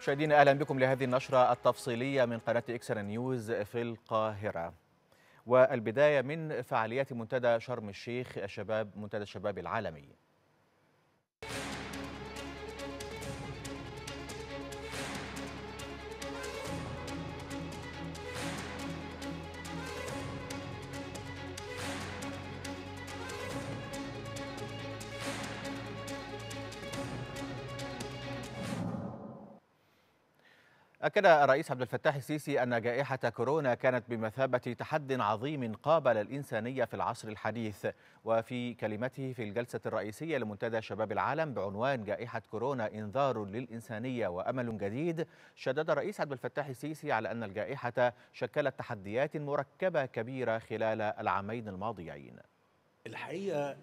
مشاهدينا أهلا بكم لهذه النشرة التفصيلية من قناة اكسر نيوز في القاهرة. والبداية من فعاليات منتدى شرم الشيخ الشباب منتدى الشباب العالمي. أكد الرئيس عبد الفتاح السيسي أن جائحة كورونا كانت بمثابة تحد عظيم قابل الإنسانية في العصر الحديث. وفي كلمته في الجلسة الرئيسية لمنتدى شباب العالم بعنوان جائحة كورونا إنذار للإنسانية وأمل جديد شدد الرئيس عبد الفتاح السيسي على أن الجائحة شكلت تحديات مركبة كبيرة خلال العامين الماضيين. الحقيقة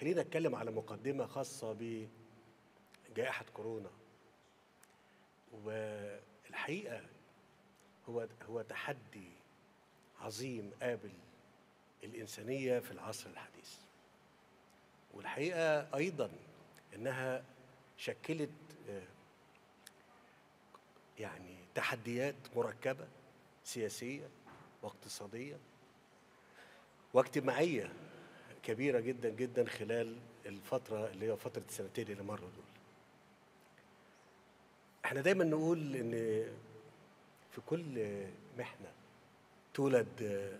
خلينا نتكلم على مقدمة خاصة بجائحة كورونا. والحقيقة هو هو تحدي عظيم قابل الإنسانية في العصر الحديث. والحقيقة أيضا إنها شكلت يعني تحديات مركبة سياسية واقتصادية واجتماعية كبيرة جدا جدا خلال الفترة اللي هي فترة السنتين اللي مروا دول. إحنا دايما نقول إن في كل محنة تولد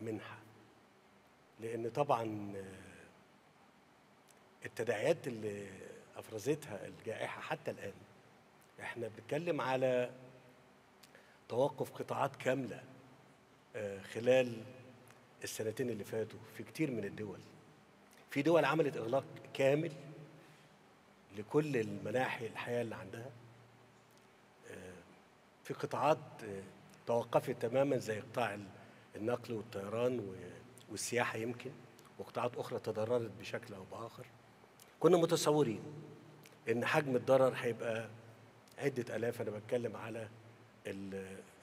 منحة لأن طبعا التداعيات اللي أفرزتها الجائحة حتى الآن إحنا بنتكلم على توقف قطاعات كاملة خلال السنتين اللي فاتوا في كتير من الدول. في دول عملت إغلاق كامل لكل المناحي الحياة اللي عندها. في قطاعات توقفت تماما زي قطاع النقل والطيران والسياحة يمكن وقطاعات أخرى تضررت بشكل أو بآخر. كنا متصورين إن حجم الضرر هيبقى عدة آلاف. أنا بتكلم على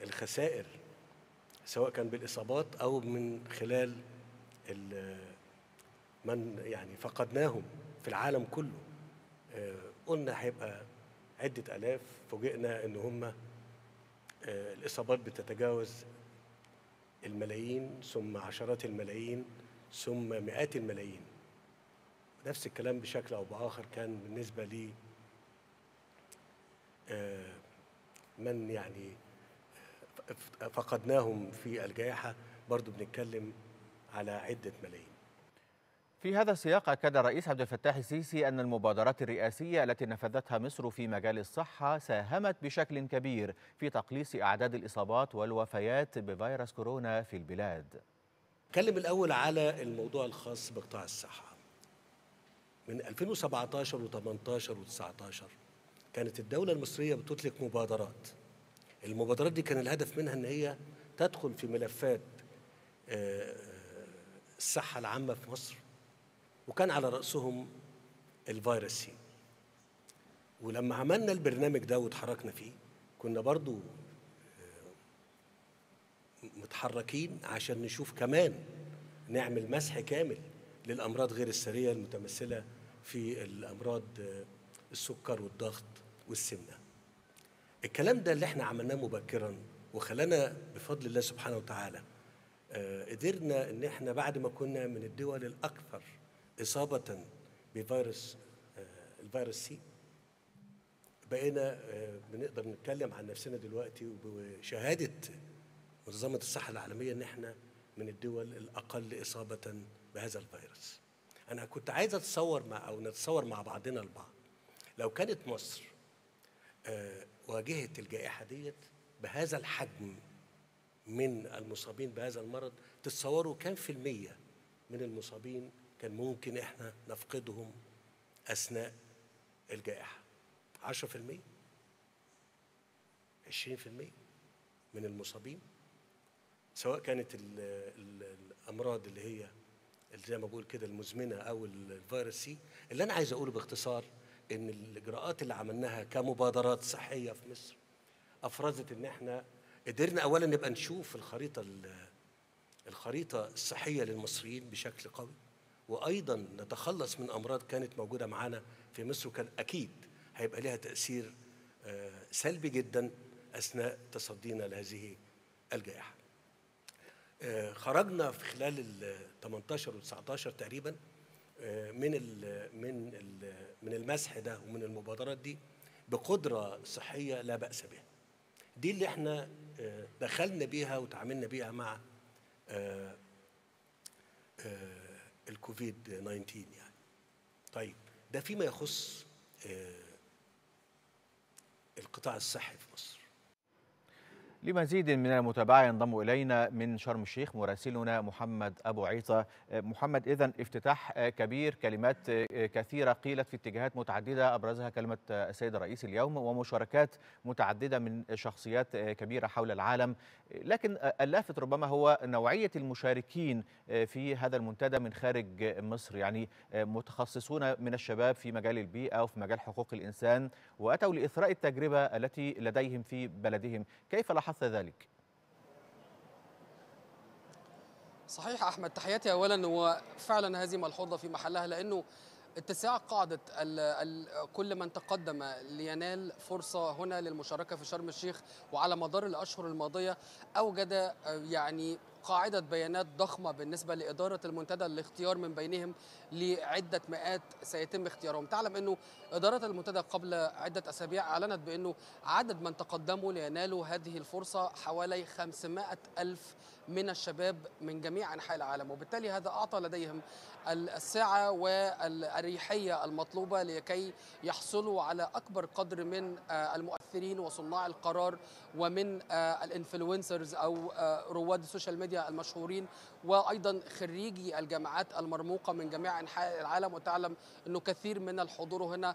الخسائر سواء كان بالإصابات أو من خلال من يعني فقدناهم في العالم كله. قلنا هيبقى عدة آلاف. فوجئنا إن هم الإصابات بتتجاوز الملايين ثم عشرات الملايين ثم مئات الملايين. نفس الكلام بشكل أو بآخر كان بالنسبة لي من يعني فقدناهم في الجائحة. برضو بنتكلم على عدة ملايين. في هذا السياق أكد الرئيس عبد الفتاح السيسي أن المبادرات الرئاسية التي نفذتها مصر في مجال الصحة ساهمت بشكل كبير في تقليص أعداد الإصابات والوفيات بفيروس كورونا في البلاد. نتكلم الأول على الموضوع الخاص بقطاع الصحة. من 2017 و18 و19 كانت الدولة المصرية بتطلق مبادرات. المبادرات دي كان الهدف منها أن هي تدخل في ملفات الصحة العامة في مصر. وكان على رأسهم الفيروس سي. ولما عملنا البرنامج ده واتحركنا فيه كنا برضو متحركين عشان نشوف كمان نعمل مسح كامل للأمراض غير السرية المتمثلة في الأمراض السكر والضغط والسمنة. الكلام ده اللي إحنا عملناه مبكرا وخلانا بفضل الله سبحانه وتعالى قدرنا إن إحنا بعد ما كنا من الدول الأكثر إصابة بفيروس الفيروس سي بقينا بنقدر نتكلم عن نفسنا دلوقتي وبشهادة منظمة الصحة العالمية إن إحنا من الدول الأقل إصابة بهذا الفيروس. أنا كنت عايز أتصور مع أو نتصور مع بعضنا البعض لو كانت مصر واجهت الجائحة ديت بهذا الحجم من المصابين بهذا المرض تتصوروا كم في المية من المصابين كان ممكن إحنا نفقدهم أثناء الجائحة. 10% 20% من المصابين. سواء كانت ال ال الأمراض اللي هي اللي زي ما بقول كده المزمنة أو الفيروس سي. اللي أنا عايز أقوله باختصار إن الإجراءات اللي عملناها كمبادرات صحية في مصر أفرزت إن إحنا قدرنا اولا نبقى نشوف الخريطة الخريطة الصحية للمصريين بشكل قوي. وأيضا نتخلص من أمراض كانت موجودة معانا في مصر وكان أكيد هيبقى لها تأثير سلبي جدا أثناء تصدينا لهذه الجائحة. خرجنا في خلال ال 18 و 19 تقريبا من ال من ال من المسح ده ومن المبادرات دي بقدرة صحية لا بأس بها. دي اللي إحنا دخلنا بيها وتعاملنا بيها مع الكوفيد 19 يعني. طيب ده فيما يخص القطاع الصحي في مصر. لمزيد من المتابعة ينضم إلينا من شرم الشيخ مراسلنا محمد أبو عيطة محمد إذن افتتاح كبير كلمات كثيرة قيلت في اتجاهات متعددة أبرزها كلمة السيد الرئيس اليوم ومشاركات متعددة من شخصيات كبيرة حول العالم. لكن اللافت ربما هو نوعية المشاركين في هذا المنتدى من خارج مصر. يعني متخصصون من الشباب في مجال البيئة وفي مجال حقوق الإنسان وأتوا لإثراء التجربة التي لديهم في بلدهم. كيف لاحظت ذلك؟ صحيح أحمد تحياتي اولا وفعلا هذه ملحوظه في محلها لأنه اتساع قاعدة كل من تقدم لينال فرصة هنا للمشاركة في شرم الشيخ وعلى مدار الأشهر الماضية أوجد يعني قاعدة بيانات ضخمة بالنسبة لإدارة المنتدى الاختيار من بينهم لعدة مئات سيتم اختيارهم. تعلم أنه إدارة المنتدى قبل عدة أسابيع أعلنت بأنه عدد من تقدموا لينالوا هذه الفرصة حوالي 500 ألف من الشباب من جميع أنحاء العالم وبالتالي هذا أعطى لديهم السعة والأريحية المطلوبة لكي يحصلوا على أكبر قدر من المؤثرين وصناع القرار ومن ال influencers أو رواد السوشيال ميديا المشهورين وأيضا خريجي الجامعات المرموقة من جميع أنحاء العالم. وتعلم أنه كثير من الحضور هنا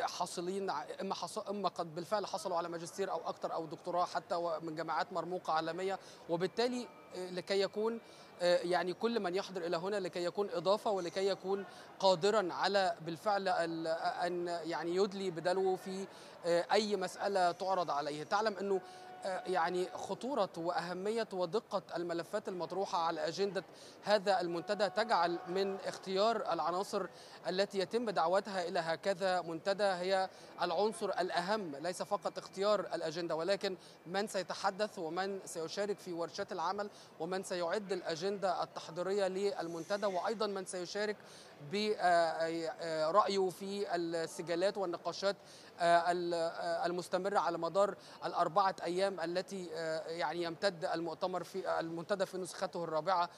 حاصلين إما حصل إما قد بالفعل حصلوا على ماجستير أو أكثر أو دكتوراه حتى من جامعات مرموقة عالمية. وبالتالي لكي يكون يعني كل من يحضر إلى هنا لكي يكون إضافة ولكي يكون قادرا على بالفعل أن يعني يدلي بدلو في أي مسألة تعرض عليه. تعلم أنه يعني خطورة وأهمية ودقة الملفات المطروحة على أجندة هذا المنتدى تجعل من اختيار العناصر التي يتم دعوتها إلى هكذا منتدى هي العنصر الأهم ليس فقط اختيار الأجندة ولكن من سيتحدث ومن سيشارك في ورشات العمل ومن سيعد الأجندة التحضيرية للمنتدى وأيضا من سيشارك برأيه في السجالات والنقاشات المستمرة على مدار الأربعة أيام التي يعني يمتد المؤتمر في المنتدى في نسخته الرابعة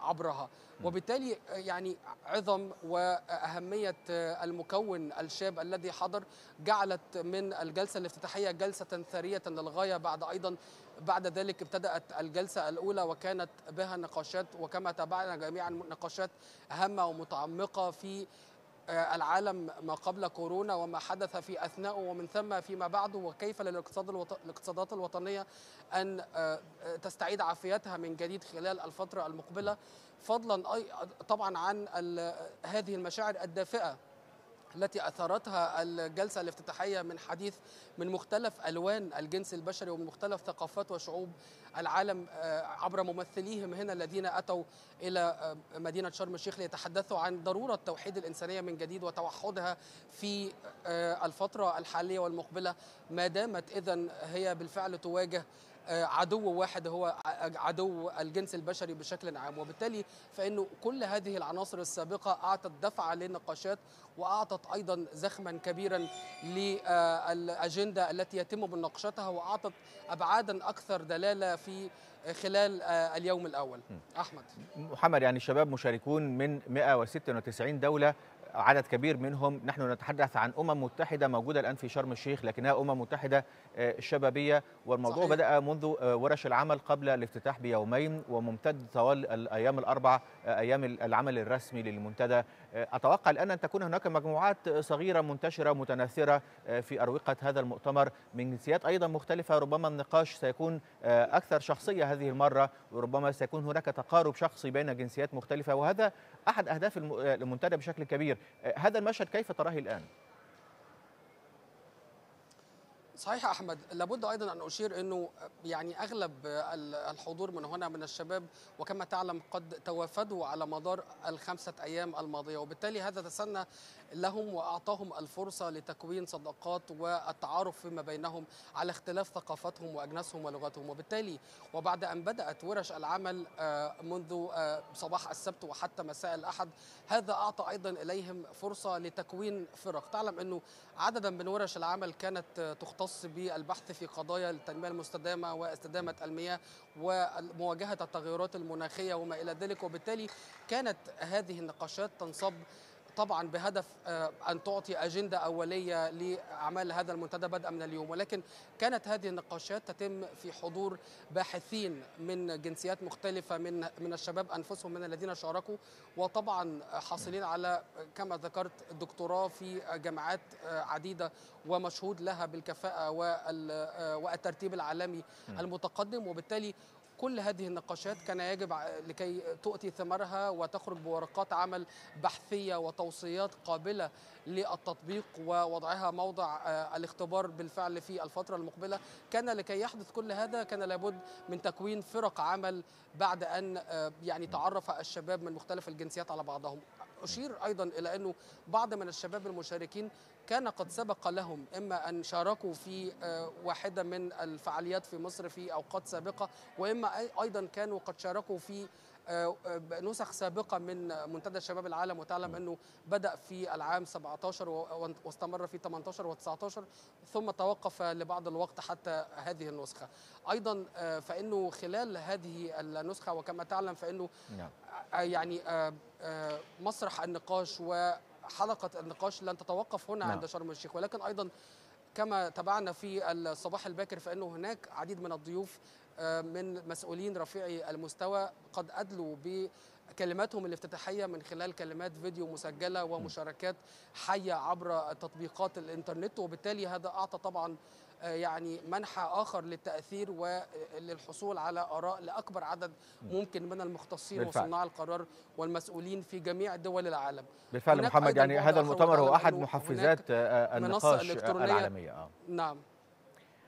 عبرها. وبالتالي يعني عظم وأهمية المكون الشاب الذي حضر جعلت من الجلسة الافتتاحية جلسة ثرية للغاية بعد أيضا بعد ذلك ابتدأت الجلسة الأولى وكانت بها نقاشات وكما تابعنا جميعا نقاشات هامة ومتعمقة في العالم ما قبل كورونا وما حدث في أثناءه ومن ثم فيما بعده وكيف للاقتصاد. الاقتصادات الوطنية أن تستعيد عافيتها من جديد خلال الفترة المقبلة فضلا. طبعا عن. هذه المشاعر الدافئة التي أثارتها الجلسة الافتتاحية من حديث من مختلف ألوان الجنس البشري ومن مختلف ثقافات وشعوب العالم عبر ممثليهم هنا الذين أتوا إلى مدينة شرم الشيخ ليتحدثوا عن ضرورة توحيد الإنسانية من جديد وتوحدها في الفترة الحالية والمقبلة. ما دامت اذا هي بالفعل تواجه عدو واحد هو عدو الجنس البشري بشكل عام. وبالتالي فإنه كل هذه العناصر السابقة أعطت دفعة للنقاشات وأعطت أيضا زخما كبيرا للأجندة التي يتم مناقشتها وأعطت ابعادا أكثر دلالة في خلال اليوم الأول. أحمد. محمد يعني الشباب مشاركون من 196 دولة عدد كبير منهم. نحن نتحدث عن أمم متحدة موجودة الآن في شرم الشيخ لكنها أمم متحدة شبابيه والموضوع صحيح. بدأ منذ ورش العمل قبل الافتتاح بيومين وممتد طوال الأيام الأربع أيام العمل الرسمي للمنتدى. أتوقع الآن أن تكون هناك مجموعات صغيرة منتشرة متناثرة في أروقة هذا المؤتمر. من جنسيات أيضا مختلفة ربما النقاش سيكون أكثر شخصية هذه المرة وربما سيكون هناك تقارب شخصي بين جنسيات مختلفة وهذا أحد أهداف المنتدى بشكل كبير هذا المشهد كيف تراه الآن؟ صحيح أحمد لابد أيضا أن أشير إنه يعني أغلب الحضور من هنا من الشباب وكما تعلم قد توافدوا على مدار الخمسة أيام الماضية وبالتالي هذا تسنى لهم وأعطاهم الفرصة لتكوين صداقات والتعارف فيما بينهم على اختلاف ثقافتهم وأجناسهم ولغتهم. وبالتالي وبعد أن بدأت ورش العمل منذ صباح السبت وحتى مساء الأحد هذا أعطى أيضا إليهم فرصة لتكوين فرق. تعلم إنه عددا من ورش العمل كانت تختص بالبحث في قضايا التنمية المستدامة واستدامة المياه ومواجهة التغيرات المناخية وما إلى ذلك. وبالتالي كانت هذه النقاشات تنصب طبعا بهدف أن تعطي أجندة أولية لأعمال هذا المنتدى بدءا من اليوم. ولكن كانت هذه النقاشات تتم في حضور باحثين من جنسيات مختلفة من من الشباب أنفسهم من الذين شاركوا وطبعا حاصلين على كما ذكرت دكتوراه في جامعات عديدة ومشهود لها بالكفاءة والترتيب العالمي المتقدم. وبالتالي كل هذه النقاشات كان يجب لكي تؤتي ثمارها وتخرج بورقات عمل بحثية وتوصيات قابلة للتطبيق ووضعها موضع الاختبار بالفعل في الفترة المقبلة. كان لكي يحدث كل هذا كان لابد من تكوين فرق عمل بعد أن يعني تعرف الشباب من مختلف الجنسيات على بعضهم. أشير أيضا إلى أنه بعض من الشباب المشاركين كان قد سبق لهم إما أن شاركوا في واحدة من الفعاليات في مصر في أوقات سابقة وإما أيضا كانوا قد شاركوا في نسخ سابقة من منتدى شباب العالم وتعلم أنه بدأ في العام 17 واستمر في 18 و19 ثم توقف لبعض الوقت حتى هذه النسخة. أيضا فإنه خلال هذه النسخة وكما تعلم فإنه يعني مسرح النقاش وحلقة النقاش لن تتوقف هنا عند شرم الشيخ. ولكن أيضا كما تابعنا في الصباح الباكر فإنه هناك عديد من الضيوف من مسؤولين رفيعي المستوى قد أدلوا بكلماتهم الافتتاحية من خلال كلمات فيديو مسجلة ومشاركات حية عبر تطبيقات الإنترنت وبالتالي هذا أعطى طبعا يعني منحى آخر للتأثير وللحصول على آراء لأكبر عدد ممكن من المختصين بالفعل. وصناع القرار والمسؤولين في جميع دول العالم بالفعل محمد يعني هذا المؤتمر هو أحد محفزات آه، النقاش. العالمية آه. نعم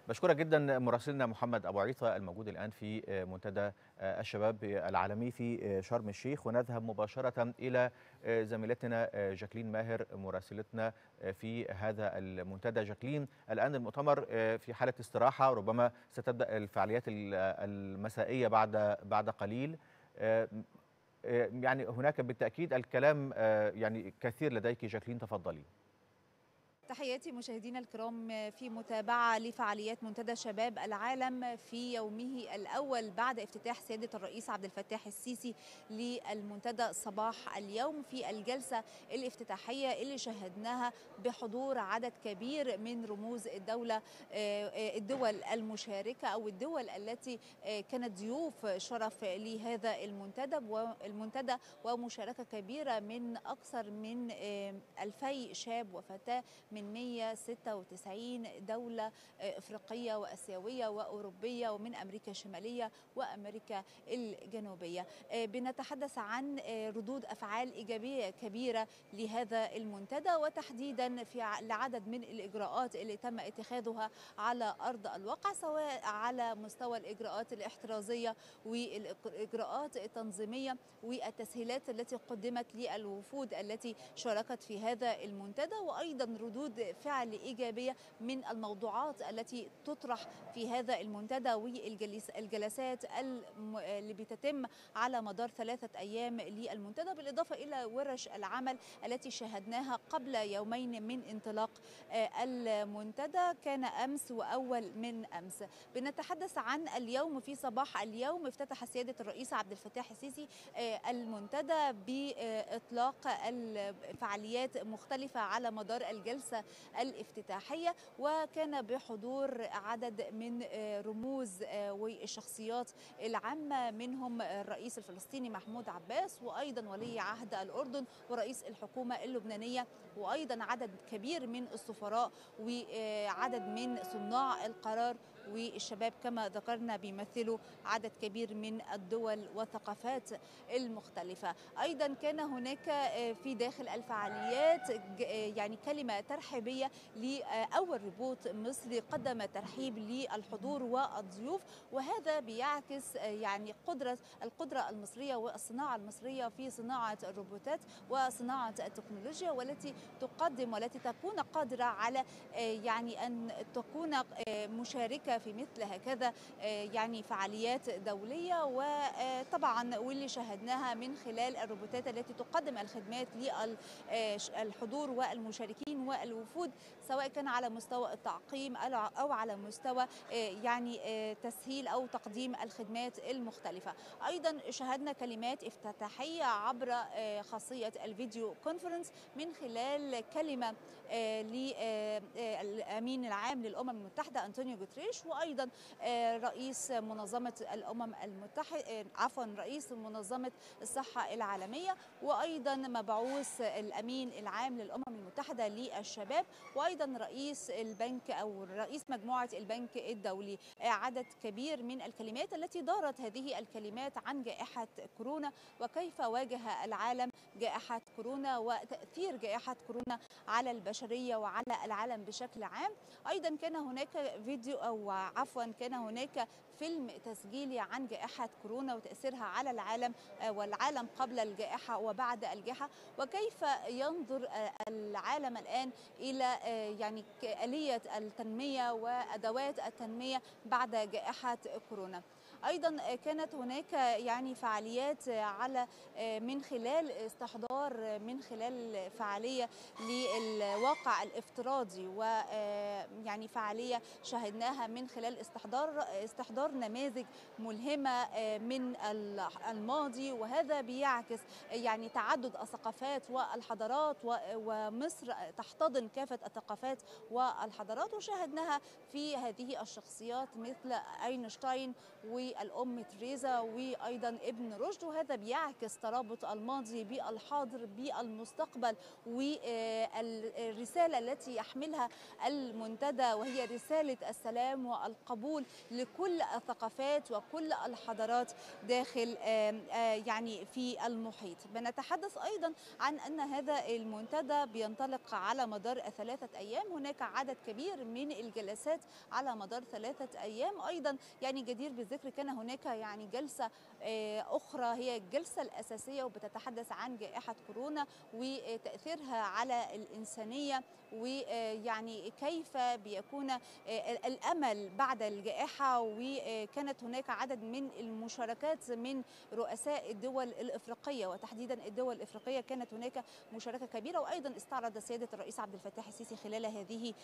بشكرك جدا مراسلنا محمد أبو عيطة الموجود الآن في منتدى الشباب العالمي في شرم الشيخ. ونذهب مباشرة إلى زميلتنا جاكلين ماهر مراسلتنا في هذا المنتدى. جاكلين الآن المؤتمر في حالة استراحة ربما ستبدأ الفعاليات المسائية بعد بعد قليل. يعني هناك بالتأكيد الكلام يعني كثير لديك جاكلين تفضلي. تحياتي مشاهدينا الكرام في متابعة لفعاليات منتدى شباب العالم في يومه الأول بعد افتتاح سيادة الرئيس عبد الفتاح السيسي للمنتدى صباح اليوم في الجلسة الافتتاحية اللي شهدناها بحضور عدد كبير من رموز الدولة الدول المشاركة أو الدول التي كانت ضيوف شرف لهذا المنتدى والمنتدى ومشاركة كبيرة من أكثر من 2000 شاب وفتاة من 196 دولة إفريقية وأسيوية وأوروبية ومن أمريكا الشمالية وأمريكا الجنوبية. بنتحدث عن ردود أفعال إيجابية كبيرة لهذا المنتدى وتحديدا في لعدد من الإجراءات اللي تم اتخاذها على أرض الواقع سواء على مستوى الإجراءات الاحترازية والإجراءات التنظيمية والتسهيلات التي قدمت للوفود التي شاركت في هذا المنتدى. وأيضا ردود فعل إيجابية من الموضوعات التي تطرح في هذا المنتدى والجلسات اللي بتتم على مدار ثلاثة أيام للمنتدى بالإضافة إلى ورش العمل التي شاهدناها قبل يومين من انطلاق المنتدى. كان أمس وأول من أمس. بنتحدث عن اليوم. في صباح اليوم افتتح سيادة الرئيس عبد الفتاح السيسي المنتدى بإطلاق الفعاليات مختلفة على مدار الجلسة الافتتاحية وكان بحضور عدد من رموز والشخصيات العامة منهم الرئيس الفلسطيني محمود عباس وأيضا ولي عهد الأردن ورئيس الحكومة اللبنانية وأيضا عدد كبير من السفراء وعدد من صناع القرار والشباب كما ذكرنا بيمثلوا عدد كبير من الدول والثقافات المختلفة. أيضا كان هناك في داخل الفعاليات يعني كلمة ترحيبية لأول روبوت مصري قدم ترحيب للحضور والضيوف وهذا بيعكس يعني قدرة القدرة المصرية والصناعة المصرية في صناعة الروبوتات وصناعة التكنولوجيا والتي تقدم والتي تكون قادرة على يعني أن تكون مشاركة في مثل هكذا يعني فعاليات دولية وطبعا واللي شاهدناها من خلال الروبوتات التي تقدم الخدمات للحضور والمشاركين والوفود سواء كان على مستوى التعقيم أو على مستوى يعني تسهيل أو تقديم الخدمات المختلفة. أيضا شاهدنا كلمات افتتاحية عبر خاصية الفيديو كونفرنس من خلال كلمة للأمين العام للأمم المتحدة أنطونيو جوتريش وأيضا رئيس منظمة الأمم المتحدة عفوا رئيس منظمة الصحة العالمية وأيضا مبعوث الأمين العام للأمم المتحدة للشباب وأيضا رئيس البنك أو رئيس مجموعة البنك الدولي. عدد كبير من الكلمات التي دارت هذه الكلمات عن جائحة كورونا وكيف واجه العالم جائحة كورونا وتأثير جائحة كورونا على البشرية وعلى العالم بشكل عام. أيضا كان هناك فيديو أو عفوا كان هناك فيلم تسجيلي عن جائحة كورونا وتأثيرها على العالم والعالم قبل الجائحة وبعد الجائحة. وكيف ينظر العالم الآن إلى يعني آلية التنمية وأدوات التنمية بعد جائحة كورونا؟ أيضا كانت هناك يعني فعاليات على من خلال استحضار من خلال فعالية للواقع الافتراضي ويعني فعالية شاهدناها من خلال استحضار استحضار نماذج ملهمة من الماضي وهذا بيعكس يعني تعدد الثقافات والحضارات ومصر تحتضن كافة الثقافات والحضارات وشاهدناها في هذه الشخصيات مثل أينشتاين والأم تريزا وأيضا ابن رشد وهذا بيعكس ترابط الماضي بالحاضر بالمستقبل والرسالة التي يحملها المنتدى وهي رسالة السلام والقبول لكل الثقافات وكل الحضارات داخل يعني في المحيط. بنتحدث أيضا عن أن هذا المنتدى بينطلق على مدار ثلاثة أيام. هناك عدد كبير من الجلسات على مدار ثلاثة أيام. أيضا يعني جدير بالذكر كان هناك يعني جلسة أخرى هي الجلسة الأساسية وبتتحدث عن جائحة كورونا وتأثيرها على الإنسانية. ويعني كيف بيكون الأمل بعد الجائحة؟ وكانت هناك عدد من المشاركات من رؤساء الدول الإفريقية وتحديدا الدول الإفريقية كانت هناك مشاركة كبيرة. وأيضا استعرض سيادة الرئيس عبد الفتاح السيسي خلال هذه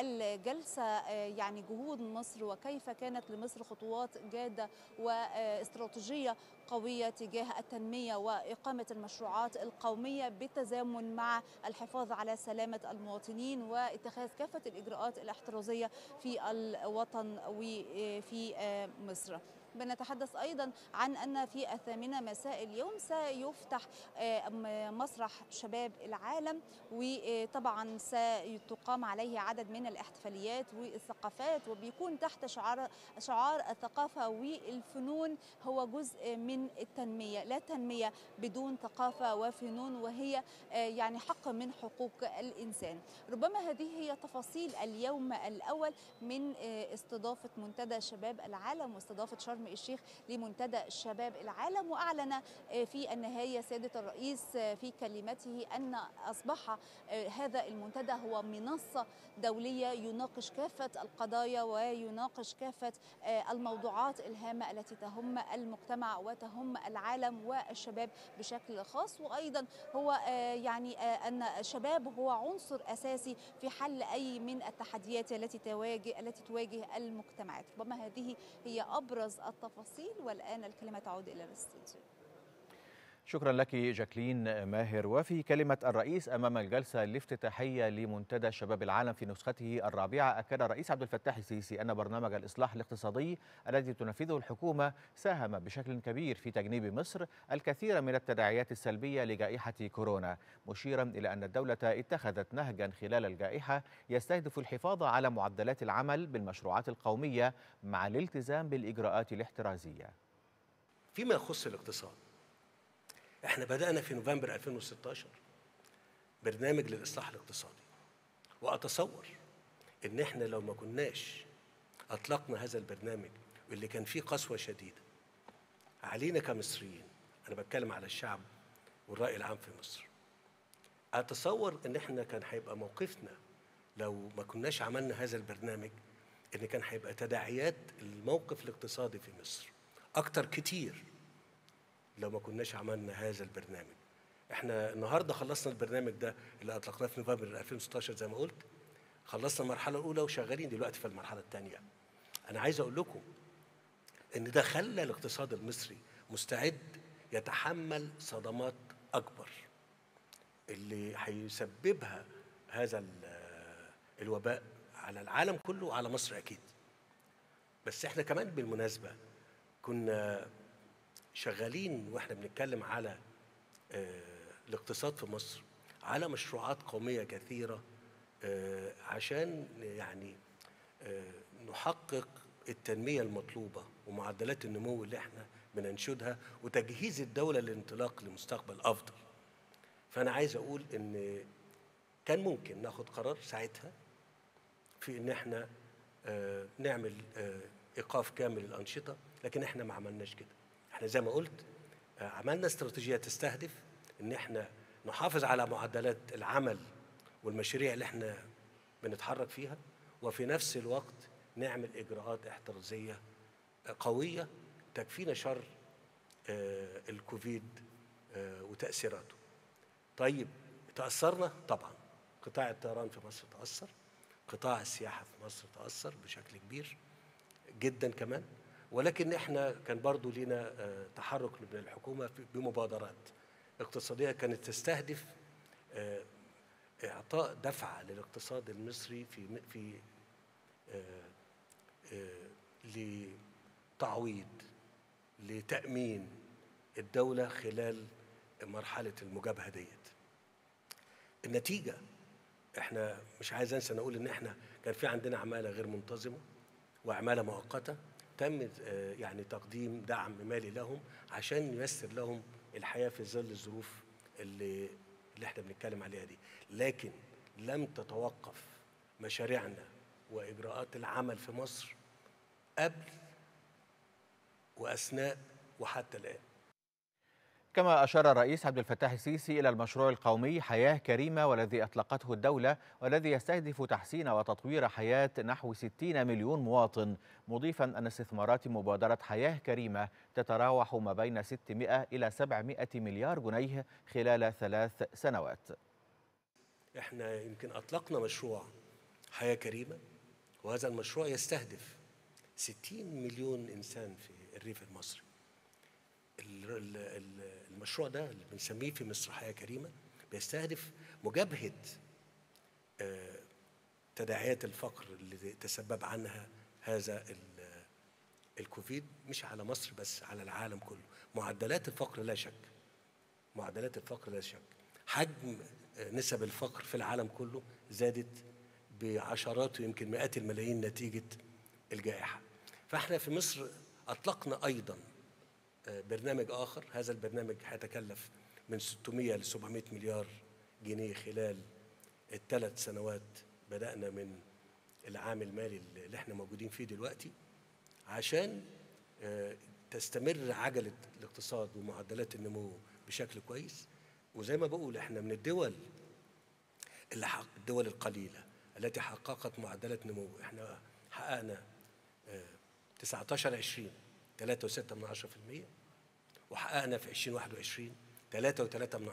الجلسة يعني جهود مصر وكيف كانت لمصر خطوات جادة واستراتيجية قوية تجاه التنمية وإقامة المشروعات القومية بالتزامن مع الحفاظ على سلامة المواطنين واتخاذ كافة الإجراءات الاحترازية في الوطن وفي مصر. بنتحدث أيضا عن أن في الثامنة مساء اليوم سيفتح مسرح شباب العالم وطبعا ستقام عليه عدد من الاحتفاليات والثقافات وبيكون تحت شعار شعار الثقافة والفنون. هو جزء من التنمية لا تنمية بدون ثقافة وفنون وهي يعني حق من حقوق الإنسان. ربما هذه هي تفاصيل اليوم الأول من استضافة منتدى شباب العالم واستضافة شرم الشيخ لمنتدى شباب العالم وأعلن في النهاية سياده الرئيس في كلمته أن أصبح هذا المنتدى هو منصة دولية يناقش كافة القضايا ويناقش كافة الموضوعات الهامة التي تهم المجتمع وتهم العالم والشباب بشكل خاص. وأيضا هو يعني أن الشباب هو عنصر أساسي في حل أي من التحديات التي تواجه التي تواجه المجتمعات. ربما هذه هي أبرز التفاصيل والآن الكلمة تعود إلى الاستوديو. شكرا لك جاكلين ماهر. وفي كلمة الرئيس أمام الجلسة الافتتاحية لمنتدى شباب العالم في نسخته الرابعة أكد الرئيس عبد الفتاح السيسي أن برنامج الإصلاح الاقتصادي الذي تنفذه الحكومة ساهم بشكل كبير في تجنيب مصر الكثير من التداعيات السلبية لجائحة كورونا مشيرا إلى أن الدولة اتخذت نهجا خلال الجائحة يستهدف الحفاظ على معدلات العمل بالمشروعات القومية مع الالتزام بالإجراءات الاحترازية. فيما يخص الاقتصاد إحنا بدأنا في نوفمبر 2016 برنامج للإصلاح الاقتصادي. وأتصور إن إحنا لو ما كناش أطلقنا هذا البرنامج واللي كان فيه قسوة شديدة علينا كمصريين أنا بتكلم على الشعب والرأي العام في مصر. أتصور إن إحنا كان هيبقى موقفنا لو ما كناش عملنا هذا البرنامج إن كان هيبقى تداعيات الموقف الاقتصادي في مصر أكتر كتير. لو ما كناش عملنا هذا البرنامج. إحنا النهارده خلصنا البرنامج ده اللي أطلقناه في نوفمبر 2016 زي ما قلت. خلصنا المرحلة الأولى وشغالين دلوقتي في المرحلة الثانية أنا عايز أقول لكم إن ده خلى الاقتصاد المصري مستعد يتحمل صدمات أكبر اللي هيسببها هذا ال- الوباء على العالم كله وعلى مصر أكيد. بس إحنا كمان بالمناسبة كنا شغالين وإحنا بنتكلم على آه، الاقتصاد في مصر على مشروعات قومية كثيرة آه، عشان يعني آه، نحقق التنمية المطلوبة ومعدلات النمو اللي إحنا بننشدها وتجهيز الدولة للانطلاق لمستقبل أفضل. فأنا عايز أقول إن كان ممكن ناخد قرار ساعتها في إن إحنا نعمل إيقاف كامل للانشطه لكن إحنا ما عملناش كده إحنا زي ما قلت آه، عملنا استراتيجية تستهدف إن إحنا نحافظ على معدلات العمل والمشاريع اللي إحنا بنتحرك فيها وفي نفس الوقت نعمل إجراءات احترازية آه، قوية تكفينا شر آه، الكوفيد وتأثيراته. طيب تأثرنا؟ طبعا. قطاع الطيران في مصر تأثر قطاع السياحة في مصر تأثر بشكل كبير جدا كمان. ولكن إحنا كان برضو لينا آه، تحرك من الحكومة بمبادرات اقتصادية كانت تستهدف آه، إعطاء دفعة للاقتصاد المصري في في آه، لتعويض لتأمين الدولة خلال مرحلة المجابهة ديت. النتيجة إحنا مش عايز أنسى نقول إن إحنا كان في عندنا عمالة غير منتظمة وعمالة مؤقتة. تم آه، يعني تقديم دعم مالي لهم عشان ييسر لهم الحياة في ظل الظروف اللي اللي إحنا بنتكلم عليها دي. لكن لم تتوقف مشاريعنا وإجراءات العمل في مصر قبل وأثناء وحتى الآن. كما أشار الرئيس عبد الفتاح السيسي إلى المشروع القومي حياة كريمة والذي أطلقته الدولة والذي يستهدف تحسين وتطوير حياة نحو 60 مليون مواطن مضيفا أن استثمارات مبادرة حياة كريمة تتراوح ما بين 600 إلى 700 مليار جنيه خلال ثلاث سنوات. إحنا يمكن أطلقنا مشروع حياة كريمة وهذا المشروع يستهدف 60 مليون إنسان في الريف المصري. ال- ال- ال- المشروع ده اللي بنسميه في مصر حياة كريمة بيستهدف مجابهة آه، تداعيات الفقر اللي تسبب عنها هذا ال- الكوفيد مش على مصر بس على العالم كله. معدلات الفقر لا شك. معدلات الفقر لا شك. حجم آه، نسب الفقر في العالم كله زادت بعشرات ويمكن مئات الملايين نتيجة الجائحة. فإحنا في مصر أطلقنا أيضا آه، برنامج آخر. هذا البرنامج هيتكلف من 600 ل 700 مليار جنيه خلال الثلاث سنوات بدأنا من العام المالي اللي إحنا موجودين فيه دلوقتي عشان آه، تستمر عجلة الاقتصاد ومعدلات النمو بشكل كويس. وزي ما بقول إحنا من الدول اللي حق الدول القليلة التي حققت معدلات نمو. إحنا حققنا آه، 19 20 3.6 من 10% وحققنا في 2021 3.3 من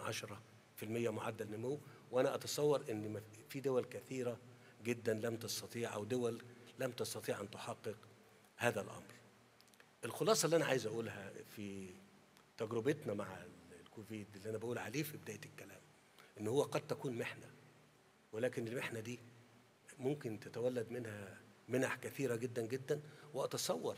10% معدل نمو. وأنا أتصور إن في دول كثيرة جدا لم تستطيع أو دول لم تستطيع أن تحقق هذا الأمر. الخلاصة اللي أنا عايز أقولها في تجربتنا مع الكوفيد كوفيد اللي أنا بقول عليه في بداية الكلام إن هو قد تكون محنة ولكن المحنة دي ممكن تتولد منها منح كثيرة جدا جدا. وأتصور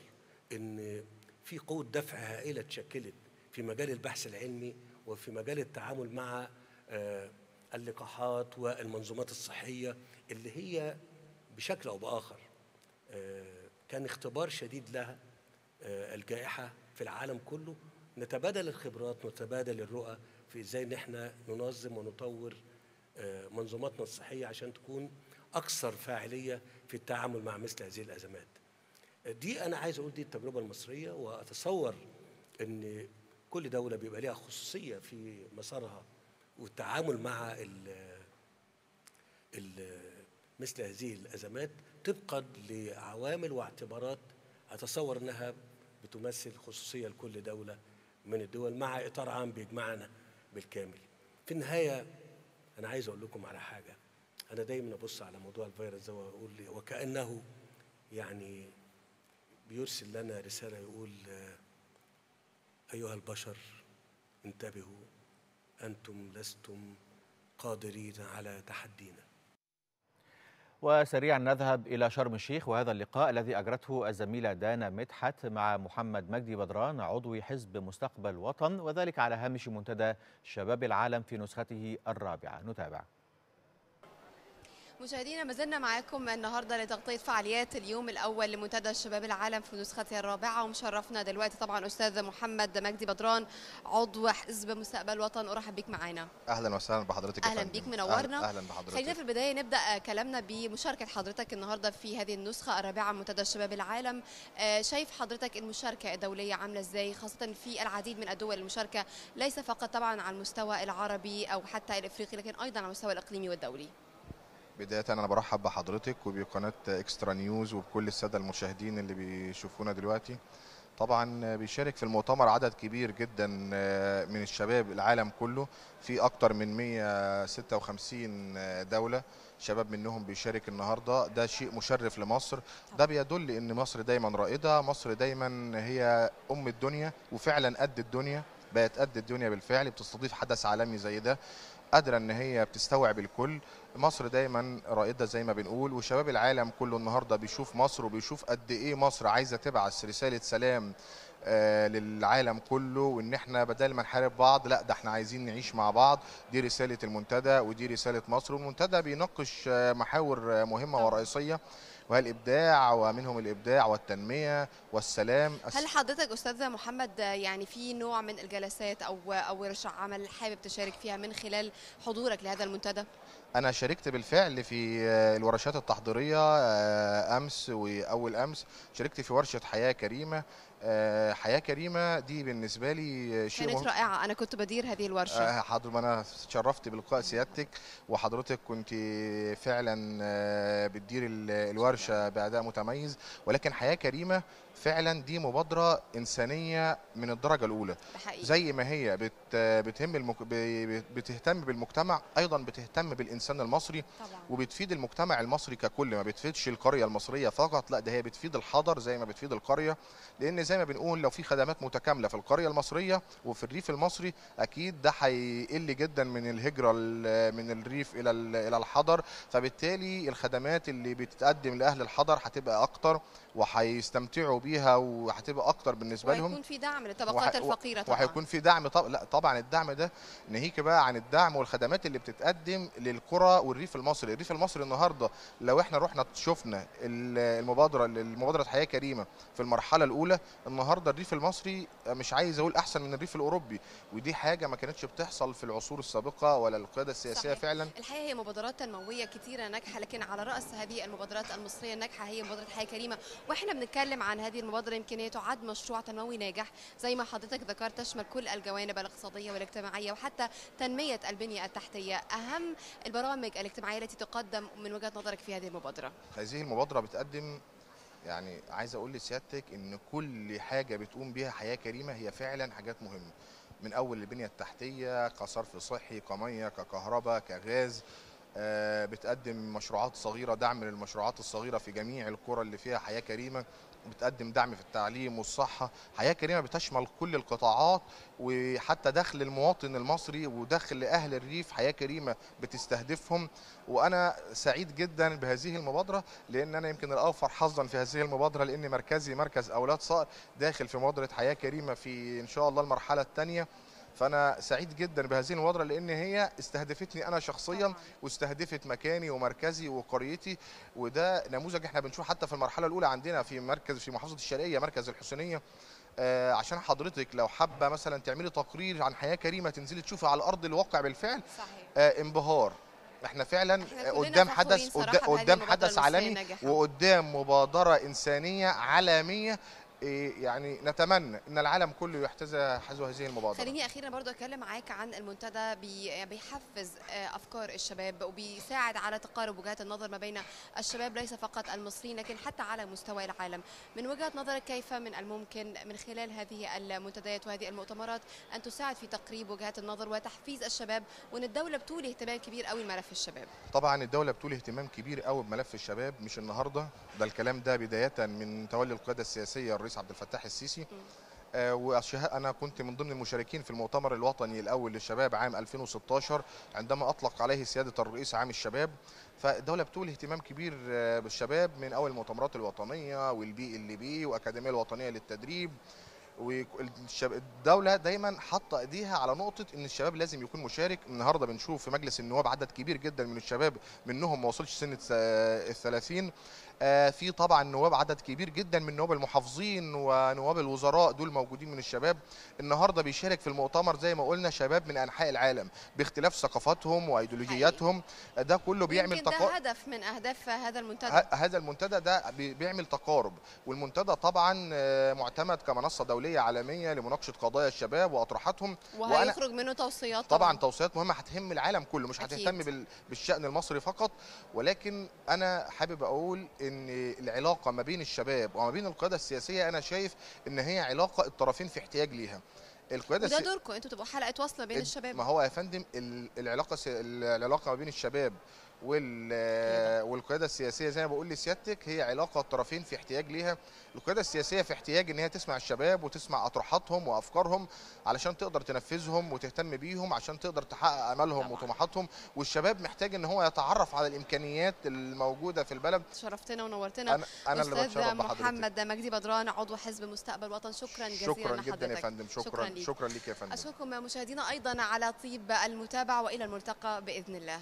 إن في قوة دفع هائلة اتشكلت في مجال البحث العلمي وفي مجال التعامل مع آه، اللقاحات والمنظومات الصحية اللي هي بشكل أو بآخر آه، كان اختبار شديد لها آه، الجائحة في العالم كله نتبادل الخبرات نتبادل الرؤى في إزاي إن إحنا ننظم ونطور منظوماتنا الصحية عشان تكون أكثر فاعلية في التعامل مع مثل هذه الأزمات. دي أنا عايز أقول دي التجربة المصرية وأتصور إن كل دولة بيبقى ليها خصوصية في مسارها والتعامل مع ال ال مثل هذه الأزمات طبقا لعوامل واعتبارات أتصور إنها بتمثل خصوصية لكل دولة من الدول مع إطار عام بيجمعنا بالكامل. في النهاية أنا عايز أقول لكم على حاجة أنا دايما أبص على موضوع الفيروس ده وأقول وكأنه يعني بيرسل لنا رسالة يقول أيها البشر انتبهوا أنتم لستم قادرين على تحدينا. وسريعا نذهب إلى شرم الشيخ وهذا اللقاء الذي أجرته الزميلة دانا مدحت مع محمد مجدي بدران عضو حزب مستقبل وطن وذلك على هامش منتدى شباب العالم في نسخته الرابعة. نتابع. مشاهدينا ما زلنا معاكم النهارده لتغطية فعاليات اليوم الأول لمنتدى شباب العالم في نسخته الرابعة. ومشرفنا دلوقتي طبعا أستاذ محمد مجدي بدران عضو حزب مستقبل وطن. أرحب بيك معانا. أهلا وسهلا بحضرتك فندم. بيك، منورنا. أهلا, بحضرتك. خلينا في البداية نبدأ كلامنا بمشاركة حضرتك النهارده في هذه النسخة الرابعة من منتدى شباب العالم. آه، شايف حضرتك المشاركة الدولية عاملة إزاي؟ خاصة في العديد من الدول المشاركة ليس فقط طبعا على المستوى العربي أو حتى الإفريقي لكن أيضا على المستوى الإقليمي والدولي. بداية أنا برحب بحضرتك وبقناة اكسترا نيوز وبكل السادة المشاهدين اللي بيشوفونا دلوقتي. طبعا بيشارك في المؤتمر عدد كبير جدا آه، من الشباب العالم كله. في أكتر من 156 دولة شباب منهم بيشارك النهارده. ده شيء مشرف لمصر. ده بيدل إن مصر دايما رائدة. مصر دايما هي أم الدنيا وفعلا قد الدنيا بقت قد الدنيا بالفعل. بتستضيف حدث عالمي زي ده. قادرة إن هي بتستوعب الكل. مصر دايما رائدة زي ما بنقول وشباب العالم كله النهارده بيشوف مصر وبيشوف قد إيه مصر عايزة تبعث رسالة سلام آه، للعالم كله وإن إحنا بدل ما نحارب بعض لأ ده إحنا عايزين نعيش مع بعض. دي رسالة المنتدى ودي رسالة مصر. والمنتدى بيناقش آه، محاور آه، مهمة. ورئيسية. وهي الابداع ومنهم الإبداع والتنمية والسلام. هل حضرتك أستاذ محمد يعني في نوع من الجلسات أو أو ورش عمل حابب تشارك فيها من خلال حضورك لهذا المنتدى؟ أنا شاركت بالفعل في آه، الورشات التحضيرية آه، أمس وأول أمس. شاركت في ورشة حياة كريمة. حياة كريمة. دي بالنسبة لي شيء كانت مهم. رائعة. أنا كنت بدير هذه الورشة. آه، ما أنا اتشرفت بلقاء سيادتك وحضرتك كنت فعلا آه، بتدير ال- الورشة بأداء متميز. ولكن حياة كريمة فعلا دي مبادرة إنسانية من الدرجة الأولى. حقيقي. زي ما هي بت بتهم المك... بتهتم بالمجتمع أيضا بتهتم بالإنسان المصري طبعا. وبتفيد المجتمع المصري ككل. ما بتفيدش القرية المصرية فقط لا ده هي بتفيد الحضر زي ما بتفيد القرية. لأن زي ما بنقول لو في خدمات متكاملة في القرية المصرية وفي الريف المصري أكيد ده هيقل جدا من الهجرة ال- من الريف إلى ال- إلى الحضر. فبالتالي الخدمات اللي بتتقدم لأهل الحضر هتبقى أكتر وهيستمتعوا بيها وهتبقى أكتر بالنسبة لهم. وهيكون في دعم للطبقات وح- الفقيرة طبعا. وهيكون في دعم طب... لا طبعا الدعم ده ناهيك بقى عن الدعم والخدمات اللي بتتقدم للقرى والريف المصري. الريف المصري النهارده لو إحنا رحنا شفنا ال- المبادرة المبادرة حياه كريمة في المرحلة الأولى النهارده الريف المصري مش عايز أقول أحسن من الريف الأوروبي. ودي حاجة ما كانتش بتحصل في العصور السابقة ولا القيادة السياسية صحيح. فعلا. الحقيقة هي مبادرات تنموية كتيرة ناجحة لكن على رأس هذه المبادرات المصرية الناجحة هي مبادرة حياة كريمة. وإحنا بنتكلم عن هذه المبادرة يمكن هي تعد مشروع تنموي ناجح. زي ما حضرتك ذكرت تشمل كل الجوانب الاقتصادية والاجتماعية وحتى تنمية البنية التحتية. أهم البرامج الاجتماعية التي تقدم من وجهة نظرك في هذه المبادرة؟ هذه المبادرة بتقدم يعني عايز أقول لسيادتك إن كل حاجة بتقوم بيها حياة كريمة هي فعلا حاجات مهمة. من أول البنية التحتية كصرف صحي كمية ككهرباء كغاز آه، بتقدم مشروعات صغيرة دعم للمشروعات الصغيرة في جميع القرى اللي فيها حياة كريمة. بتقدم دعم في التعليم والصحة. حياة كريمة بتشمل كل القطاعات وحتى دخل المواطن المصري ودخل أهل الريف حياة كريمة بتستهدفهم. وأنا سعيد جدا بهذه المبادرة لأن أنا يمكن الأوفر حظا في هذه المبادرة لأن مركزي مركز أولاد صقر داخل في مبادرة حياة كريمة في إن شاء الله المرحلة الثانية. فأنا سعيد جدا بهذه المبادره لأن هي استهدفتني أنا شخصيا. واستهدفت مكاني ومركزي وقريتي وده نموذج إحنا بنشوف حتى في المرحلة الأولى عندنا في مركز في محافظة الشرقية مركز الحسينية آه عشان حضرتك لو حابة مثلا تعملي تقرير عن حياة كريمة تنزلي تشوفي على أرض الواقع بالفعل صحيح آه انبهار إحنا فعلا كلنا قدام حدث قدام, حدث عالمي. وقدام مبادرة إنسانية عالمية يعني نتمنى إن العالم كله يحتذى حذو هذه المبادرة. خليني أخيرا برضو أتكلم معاك عن المنتدى بي- بيحفز آه، أفكار الشباب وبيساعد على تقارب وجهات النظر ما بين الشباب ليس فقط المصريين لكن حتى على مستوى العالم. من وجهة نظرك كيف من الممكن من خلال هذه المنتديات وهذه المؤتمرات أن تساعد في تقريب وجهات النظر وتحفيز الشباب وأن الدولة بتولي اهتمام كبير قوي لملف الشباب؟ طبعا الدولة بتولي اهتمام كبير قوي بملف الشباب مش النهارده ده الكلام ده بداية من تولي القيادة السياسية الرئيس عبد الفتاح السيسي. آه، أنا كنت من ضمن المشاركين في المؤتمر الوطني الأول للشباب عام 2016 عندما أطلق عليه سيادة الرئيس عام الشباب. فالدولة بتولي اهتمام كبير آه، بالشباب من أول المؤتمرات الوطنية وال PLP وأكاديمية الوطنية للتدريب. والدولة دايما حاطة إيديها على نقطة إن الشباب لازم يكون مشارك. النهاردة بنشوف في مجلس النواب عدد كبير جدا من الشباب منهم ما وصلش سن ال 30 آه، في طبعا نواب عدد كبير جدا من نواب المحافظين ونواب الوزراء دول موجودين من الشباب النهارده بيشارك في المؤتمر زي ما قلنا شباب من أنحاء العالم باختلاف ثقافاتهم وإيديولوجياتهم. ده كله بيعمل يمكن تقا... ده هدف من أهداف هذا المنتدى. هذا المنتدى ده بي- بيعمل تقارب والمنتدى طبعا آه، معتمد كمنصة دولية عالمية لمناقشة قضايا الشباب واطروحاتهم وهيخرج منه توصيات طبعا. توصيات مهمة هتهم العالم كله مش. هتهتم بال- بالشأن المصري فقط. ولكن أنا حابب أقول إن العلاقة ما بين الشباب وما بين القيادة السياسية أنا شايف إن هي علاقة الطرفين في احتياج ليها. القيادة السي- دوركم أنتوا تبقوا حلقة وصل ما بين الشباب. ما هو يا فندم ال- العلاقة العلاقة ما بين الشباب والقيادة السياسية زي ما بقول لسيادتك هي علاقة الطرفين في احتياج ليها. القيادة السياسية في احتياج إن هي تسمع الشباب وتسمع أطروحاتهم وأفكارهم علشان تقدر تنفذهم وتهتم بيهم عشان تقدر تحقق أمالهم. وطموحاتهم. والشباب محتاج إن هو يتعرف على الإمكانيات الموجودة في البلد. شرفتنا ونورتنا. أنا أنا اللي بتشرف بحضرتك. محمد مجدي بدران عضو حزب مستقبل وطن. شكرا جزيلا شكرا جدا يا. فندم. شكراً شكرا ليك. شكرا ليك يا فندم. أشكركم مشاهدينا أيضا على طيب المتابعة وإلى الملتقى بإذن الله.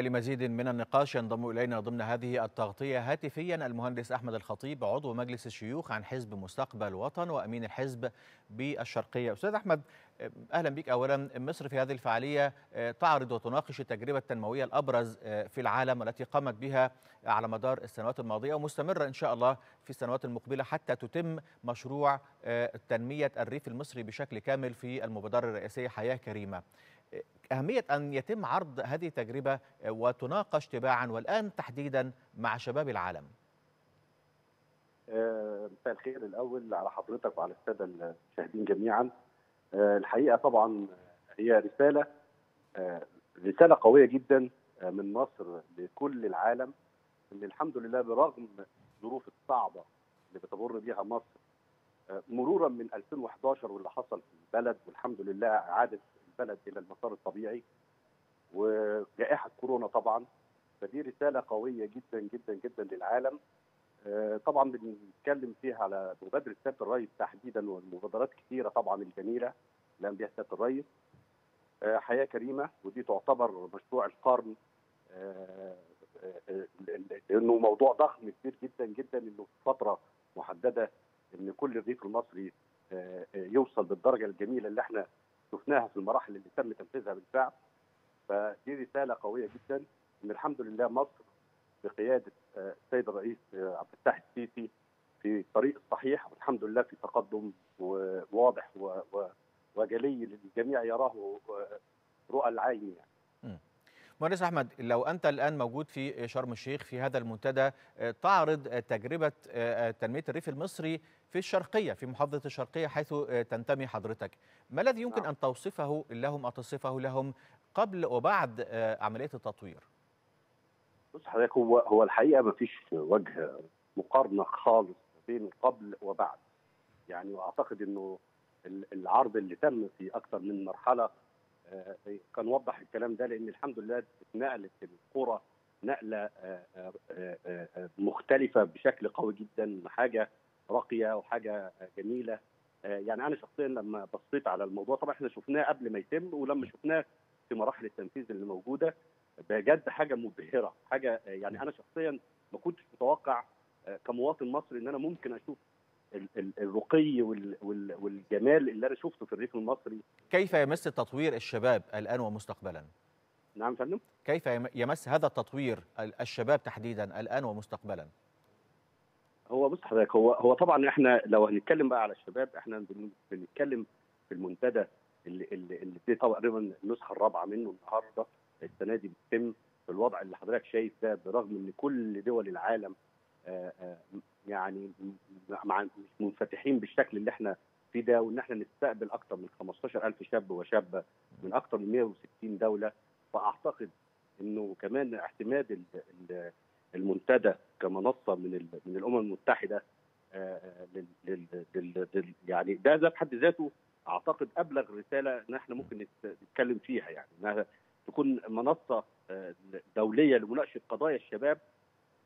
ولمزيد من النقاش ينضم إلينا ضمن هذه التغطية هاتفيا المهندس أحمد الخطيب عضو مجلس الشيوخ عن حزب مستقبل وطن وأمين الحزب بالشرقية. أستاذ أحمد أهلا بك. أولا مصر في هذه الفعالية تعرض وتناقش التجربة التنموية الأبرز في العالم والتي قامت بها على مدار السنوات الماضية ومستمرة إن شاء الله في السنوات المقبلة حتى تتم مشروع تنمية الريف المصري بشكل كامل في المبادرة الرئاسية حياة كريمة. أهمية أن يتم عرض هذه التجربة وتناقش تباعا والآن تحديدا مع شباب العالم. مساء الخير الأول على حضرتك وعلى السادة المشاهدين جميعا. الحقيقة طبعا هي رسالة رسالة قوية جدا من مصر لكل العالم إن الحمد لله برغم الظروف الصعبة اللي بتمر بيها مصر مرورا من 2011 واللي حصل في البلد والحمد لله عادت البلد إلى المسار الطبيعي وجائحة كورونا طبعا فدي رسالة قوية جدا جدا جدا للعالم. آه، طبعا بنتكلم فيها على مبادرة سيادة الرئيس تحديدا والمبادرات كثيرة طبعا الجميلة اللي بها سيادة الرئيس. آه، حياة كريمة ودي تعتبر مشروع القرن. آه، آه، لأنه موضوع ضخم كبير جدا جدا إنه في فترة محددة إن كل الريف المصري يوصل بالدرجة الجميلة اللي إحنا شفناها في المراحل اللي تم تنفيذها بالفعل فدي رسالة قوية جدا إن الحمد لله مصر بقيادة آه، السيد الرئيس آه، عبد الفتاح السيسي في الطريق الصحيح والحمد لله في تقدم وواضح و- و- وجلي للجميع يراه آه، رؤى العين يعني. مهندس أحمد لو أنت الآن موجود في شرم الشيخ في هذا المنتدى آه، تعرض آه، تجربة آه، تنمية الريف المصري في الشرقية في محافظة الشرقية حيث تنتمي حضرتك. ما الذي يمكن نعم. أن توصفه لهم أو تصفه لهم قبل وبعد عملية التطوير؟ بص حضرتك هو هو الحقيقة ما فيش وجه مقارنة خالص بين قبل وبعد. يعني واعتقد إنه ال- العرض اللي تم في أكثر من مرحلة كان وضح الكلام ده لأن الحمد لله اتنقلت القرى نقلة آه، آه، آه، مختلفة بشكل قوي جدا حاجة راقية وحاجة جميلة. يعني أنا شخصيا لما بصيت على الموضوع طبعا إحنا شفناه قبل ما يتم ولما شفناه في مراحل التنفيذ اللي موجودة بجد حاجة مبهرة حاجة يعني أنا شخصيا ما كنتش متوقع كمواطن مصري إن أنا ممكن أشوف الرقي وال- وال- والجمال اللي أنا شفته في الريف المصري. كيف يمس تطوير الشباب الآن ومستقبلا؟ نعم فندم. كيف يم- يمس هذا التطوير ال- الشباب تحديدا الآن ومستقبلا؟ هو بص حضرتك هو هو طبعا إحنا لو هنتكلم بقى على الشباب إحنا بن- بنتكلم في المنتدى اللي اللي اللي دي تقريبا النسخة الرابعة منه النهارده. السنة دي بتتم. في الوضع اللي حضرتك شايف ده برغم إن كل دول العالم آه، آه، يعني مع مش منفتحين بالشكل اللي إحنا فيه ده وإن إحنا نستقبل أكثر من 15000 شاب وشابة من أكثر من 160 دولة. فأعتقد إنه كمان اعتماد ال- ال- المنتدى كمنصة من من الأمم المتحدة آه، لل- يعني ده ذات حد ذاته أعتقد أبلغ رسالة إن إحنا ممكن نت- نتكلم فيها يعني إنها تكون منصة آه، دولية لمناقشة قضايا الشباب آه،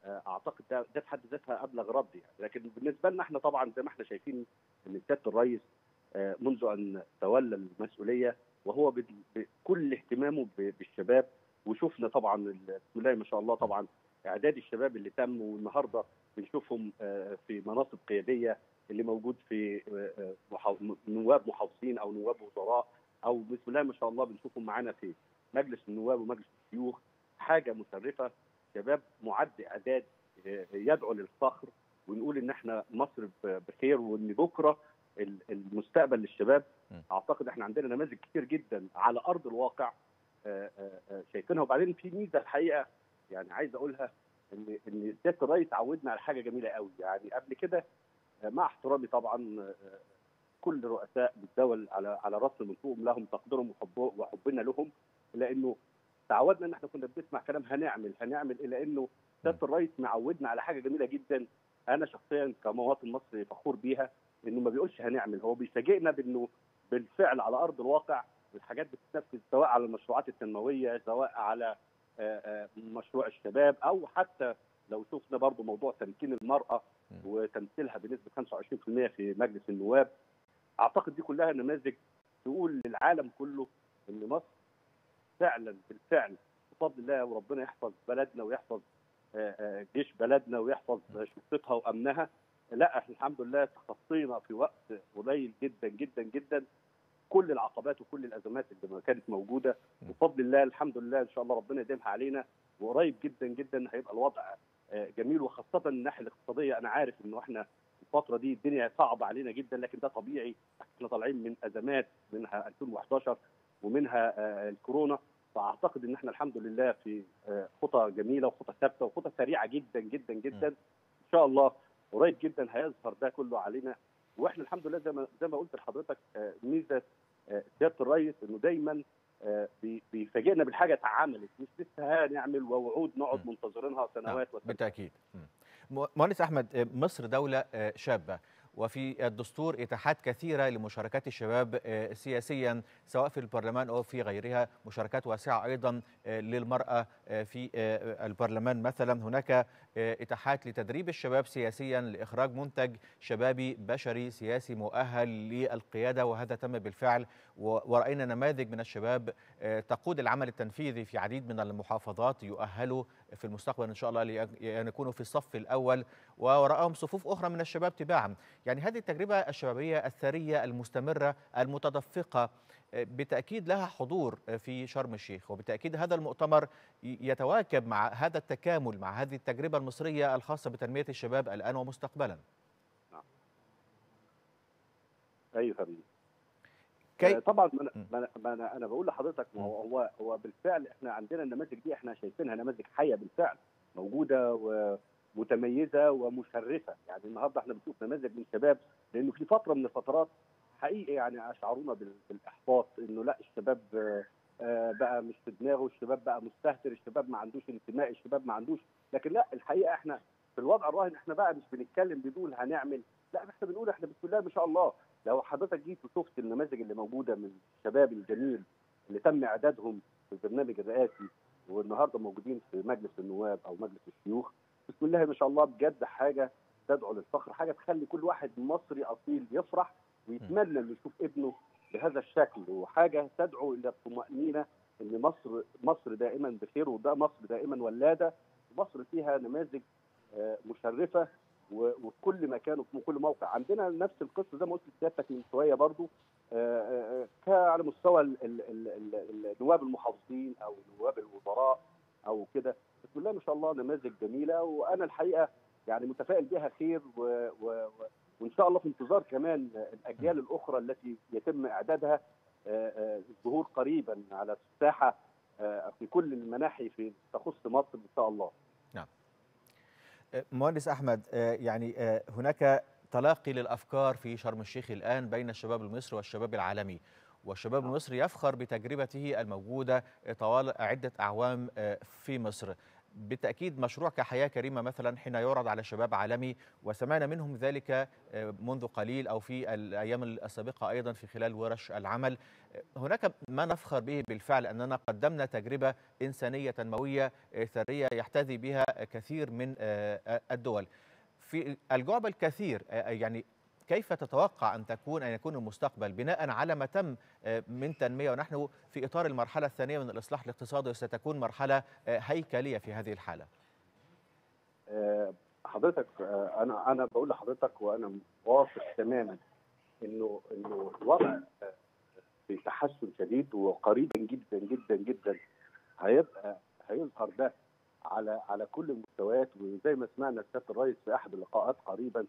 أعتقد ده ده في حد ذاتها أبلغ رد يعني. لكن بالنسبة لنا إحنا طبعا زي ما إحنا شايفين إن سيادة الرئيس آه، منذ أن تولى المسؤولية وهو بكل اهتمامه بالشباب وشفنا طبعا بسم الله ما شاء الله طبعا إعداد الشباب اللي تم والنهاردة بنشوفهم آه، في مناصب قيادية اللي موجود في آه، آه، نواب محافظين أو نواب وزراء أو بسم الله ما شاء الله بنشوفهم معانا في مجلس النواب ومجلس الشيوخ. حاجة مشرفة شباب معد اعداد آه، يدعو للفخر ونقول إن إحنا مصر بخير وإن بكرة ال- المستقبل للشباب. أعتقد إحنا عندنا نماذج كتير جدا على أرض الواقع آه، آه، شايفينها وبعدين في ميزة الحقيقة يعني عايز أقولها ان إن سياده الرئيس عودنا على حاجة جميلة قوي يعني قبل كده مع احترامي طبعا كل رؤساء الدول على على راسنا من لهم تقديرهم وحب- وحبنا لهم لأنه تعودنا إن إحنا كنا بنسمع كلام هنعمل هنعمل إلى إنه سياده الرئيس معودنا على حاجة جميلة جدا. أنا شخصيا كمواطن مصري فخور بيها إنه ما بيقولش هنعمل هو بيفاجئنا بإنه بالفعل على أرض الواقع الحاجات بتتنفذ سواء على المشروعات التنمويه سواء على مشروع الشباب أو حتى لو شفنا برضو موضوع تمكين المرأة. وتمثيلها بنسبة 25% في مجلس النواب. أعتقد دي كلها نماذج تقول للعالم كله إن مصر فعلا بالفعل. بفضل الله وربنا يحفظ بلدنا ويحفظ آه، آه، جيش بلدنا ويحفظ شرطتها وأمنها. لا إحنا الحمد لله تخطينا في وقت قليل جدا جدا جدا. كل العقبات وكل الأزمات اللي كانت موجودة. بفضل الله الحمد لله إن شاء الله ربنا يديمها علينا. وقريب جدا جدا هيبقى الوضع آه، جميل. وخاصة الناحية الاقتصادية أنا عارف إنه إحنا الفترة دي الدنيا صعبة علينا جدا لكن ده طبيعي. إحنا طالعين من أزمات منها 2011 ومنها آه، الكورونا. فأعتقد إن إحنا الحمد لله في آه، خطى جميلة وخطى ثابتة وخطى سريعة جدا جدا جدا. إن شاء الله قريب جدا هيظهر ده كله علينا. وإحنا الحمد لله زي ما زي ما قلت لحضرتك آه، ميزة سياده الرئيس إنه دايما بي- بيفاجئنا بالحاجة اتعملت. مش لسه هنعمل ووعود نقعد. منتظرينها سنوات وسنوات. بالتأكيد. مهندس أحمد مصر دولة شابة. وفي الدستور إتاحات كثيرة لمشاركات الشباب سياسيا سواء في البرلمان أو في غيرها. مشاركات واسعة أيضا للمرأة في البرلمان مثلا. هناك إتاحات لتدريب الشباب سياسيا لإخراج منتج شبابي بشري سياسي مؤهل للقيادة وهذا تم بالفعل. ورأينا نماذج من الشباب تقود العمل التنفيذي في عديد من المحافظات يؤهلوا في المستقبل إن شاء الله لأن يكونوا في الصف الأول. ووراءهم صفوف أخرى من الشباب تباعا. يعني هذه التجربة الشبابية الثرية المستمرة المتدفقة بالتأكيد لها حضور في شرم الشيخ وبالتأكيد هذا المؤتمر يتواكب مع هذا التكامل مع هذه التجربة المصرية الخاصة بتنمية الشباب الآن ومستقبلا. أيوه فندم كي... طبعا ما أنا ما أنا أنا بقول لحضرتك هو هو هو بالفعل إحنا عندنا النماذج دي إحنا شايفينها نماذج حية بالفعل موجودة ومتميزة ومشرفة. يعني النهارده إحنا بنشوف نماذج من شباب لأنه في فترة من الفترات حقيقي يعني أشعرونا بالإحباط إنه لأ الشباب بقى مش في دماغه الشباب بقى مستهتر الشباب ما عندوش انتماء الشباب ما عندوش لكن لأ الحقيقة إحنا في الوضع الراهن إحنا بقى مش بنتكلم بنقول هنعمل لأ إحنا بنقول إحنا بسم الله ما شاء الله. لو حضرتك جيت وشفت النماذج اللي موجودة من الشباب الجميل اللي تم إعدادهم في البرنامج الرئاسي والنهاردة موجودين في مجلس النواب أو مجلس الشيوخ بسم الله ما شاء الله بجد حاجة تدعو للفخر حاجة تخلي كل واحد مصري أصيل يفرح ويتمنى إنه يشوف ابنه بهذا الشكل. وحاجة تدعو إلى الطمانينه إن مصر مصر دائما بخير وده مصر دائما ولاده. مصر فيها نماذج مشرفة وفي كل مكان وفي كل موقع. عندنا نفس القصة زي ما قلت لسيادتك من شوية برضو. على مستوى نواب المحافظين أو نواب الوزراء أو كده. بسم الله ما شاء الله نماذج جميلة. وأنا الحقيقة يعني متفائل بها خير و و وإن شاء الله في انتظار كمان الأجيال الأخرى التي يتم إعدادها الظهور قريبا على الساحة في كل المناحي في تخص مصر إن شاء الله. نعم. مهندس أحمد يعني هناك تلاقي للأفكار في شرم الشيخ الآن بين الشباب المصري والشباب العالمي والشباب المصري يفخر بتجربته الموجودة طوال عدة أعوام في مصر بالتأكيد مشروع كحياة كريمة مثلا حين يعرض على شباب عالمي وسمعنا منهم ذلك منذ قليل أو في الأيام السابقة أيضا في خلال ورش العمل. هناك ما نفخر به بالفعل أننا قدمنا تجربة إنسانية تنموية ثرية يحتذي بها كثير من الدول. في الجعب الكثير يعني كيف تتوقع أن تكون أن يكون المستقبل بناء على ما تم من تنمية ونحن في إطار المرحلة الثانية من الإصلاح الاقتصادي وستكون مرحلة هيكلية في هذه الحالة؟ حضرتك أنا أنا بقول لحضرتك وأنا واثق تماما إنه إنه الوضع في تحسن شديد وقريبا جدا جدا جدا هيبقى هيظهر ده على على كل المستويات. وزي ما سمعنا سياده الرئيس في أحد اللقاءات قريبا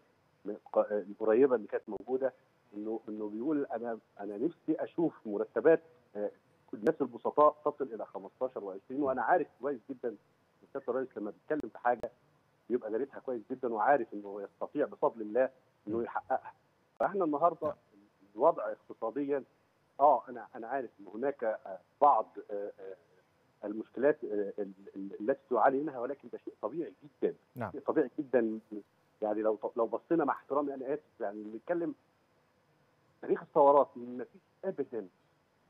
القريبة اللي كانت موجودة إنه إنه بيقول أنا أنا نفسي أشوف مرتبات الناس البسطاء تصل إلى 15 و20 وأنا عارف كويس جدا سياده الرئيس لما بيتكلم في حاجة بيبقى دارسها كويس جدا وعارف إنه يستطيع بفضل الله إنه يحققها فإحنا النهارده الوضع اقتصاديا آه أنا أنا عارف إن هناك بعض المشكلات التي تعاني منها ولكن ده شيء طبيعي جدا نعم. شيء طبيعي جدا يعني لو لو بصينا مع احترامي أنا اسف يعني بنتكلم تاريخ الثورات ما فيش ابدا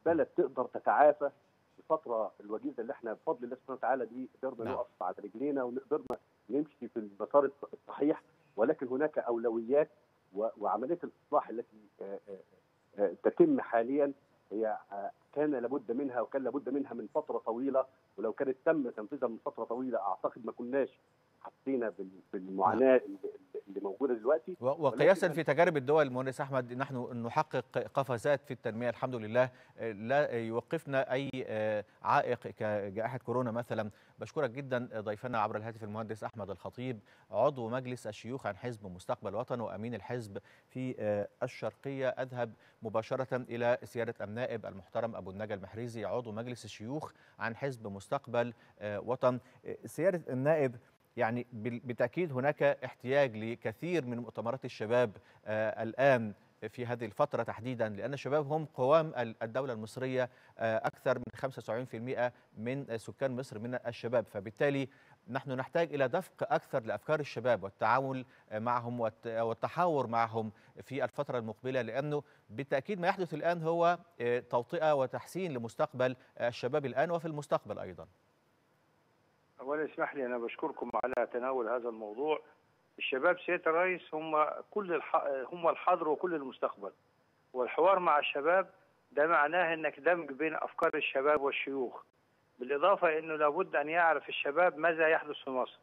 بلد تقدر تتعافى الفترة الوجيزة اللي إحنا بفضل الله سبحانه وتعالى دي قدرنا نعم. نقف على رجلينا وقدرنا نمشي في المسار الصحيح ولكن هناك أولويات وعملية الإصلاح التي تتم حاليا هي كان لابد منها وكان لابد منها من فترة طويلة ولو كانت تم تنفيذها من فترة طويلة أعتقد ما كناش حسينا بالمعاناة اللي موجودة دلوقتي. وقياسا في تجارب الدول المهندس أحمد نحن نحقق قفزات في التنمية الحمد لله لا يوقفنا أي عائق كجائحه كورونا مثلا. بشكرك جدا ضيفنا عبر الهاتف المهندس أحمد الخطيب عضو مجلس الشيوخ عن حزب مستقبل وطن وأمين الحزب في الشرقية. أذهب مباشرة إلى سيادة النائب المحترم أبو النجا المحريزي عضو مجلس الشيوخ عن حزب مستقبل وطن. سيادة النائب يعني بالتأكيد هناك احتياج لكثير من مؤتمرات الشباب الآن في هذه الفترة تحديدا لأن الشباب هم قوام الدولة المصرية أكثر من 75% من سكان مصر من الشباب. فبالتالي نحن نحتاج إلى دفق أكثر لأفكار الشباب والتعامل معهم والت- والتحاور معهم في الفترة المقبلة لأنه بالتأكيد ما يحدث الآن هو آه، توطئة وتحسين لمستقبل الشباب الآن وفي المستقبل أيضا. اولا اسمح لي أنا بشكركم على تناول هذا الموضوع. الشباب سياده الرئيس هم كل الح... هم الحاضر وكل المستقبل. والحوار مع الشباب ده معناه إنك دمج بين أفكار الشباب والشيوخ. بالإضافة إنه لابد أن يعرف الشباب ماذا يحدث في مصر.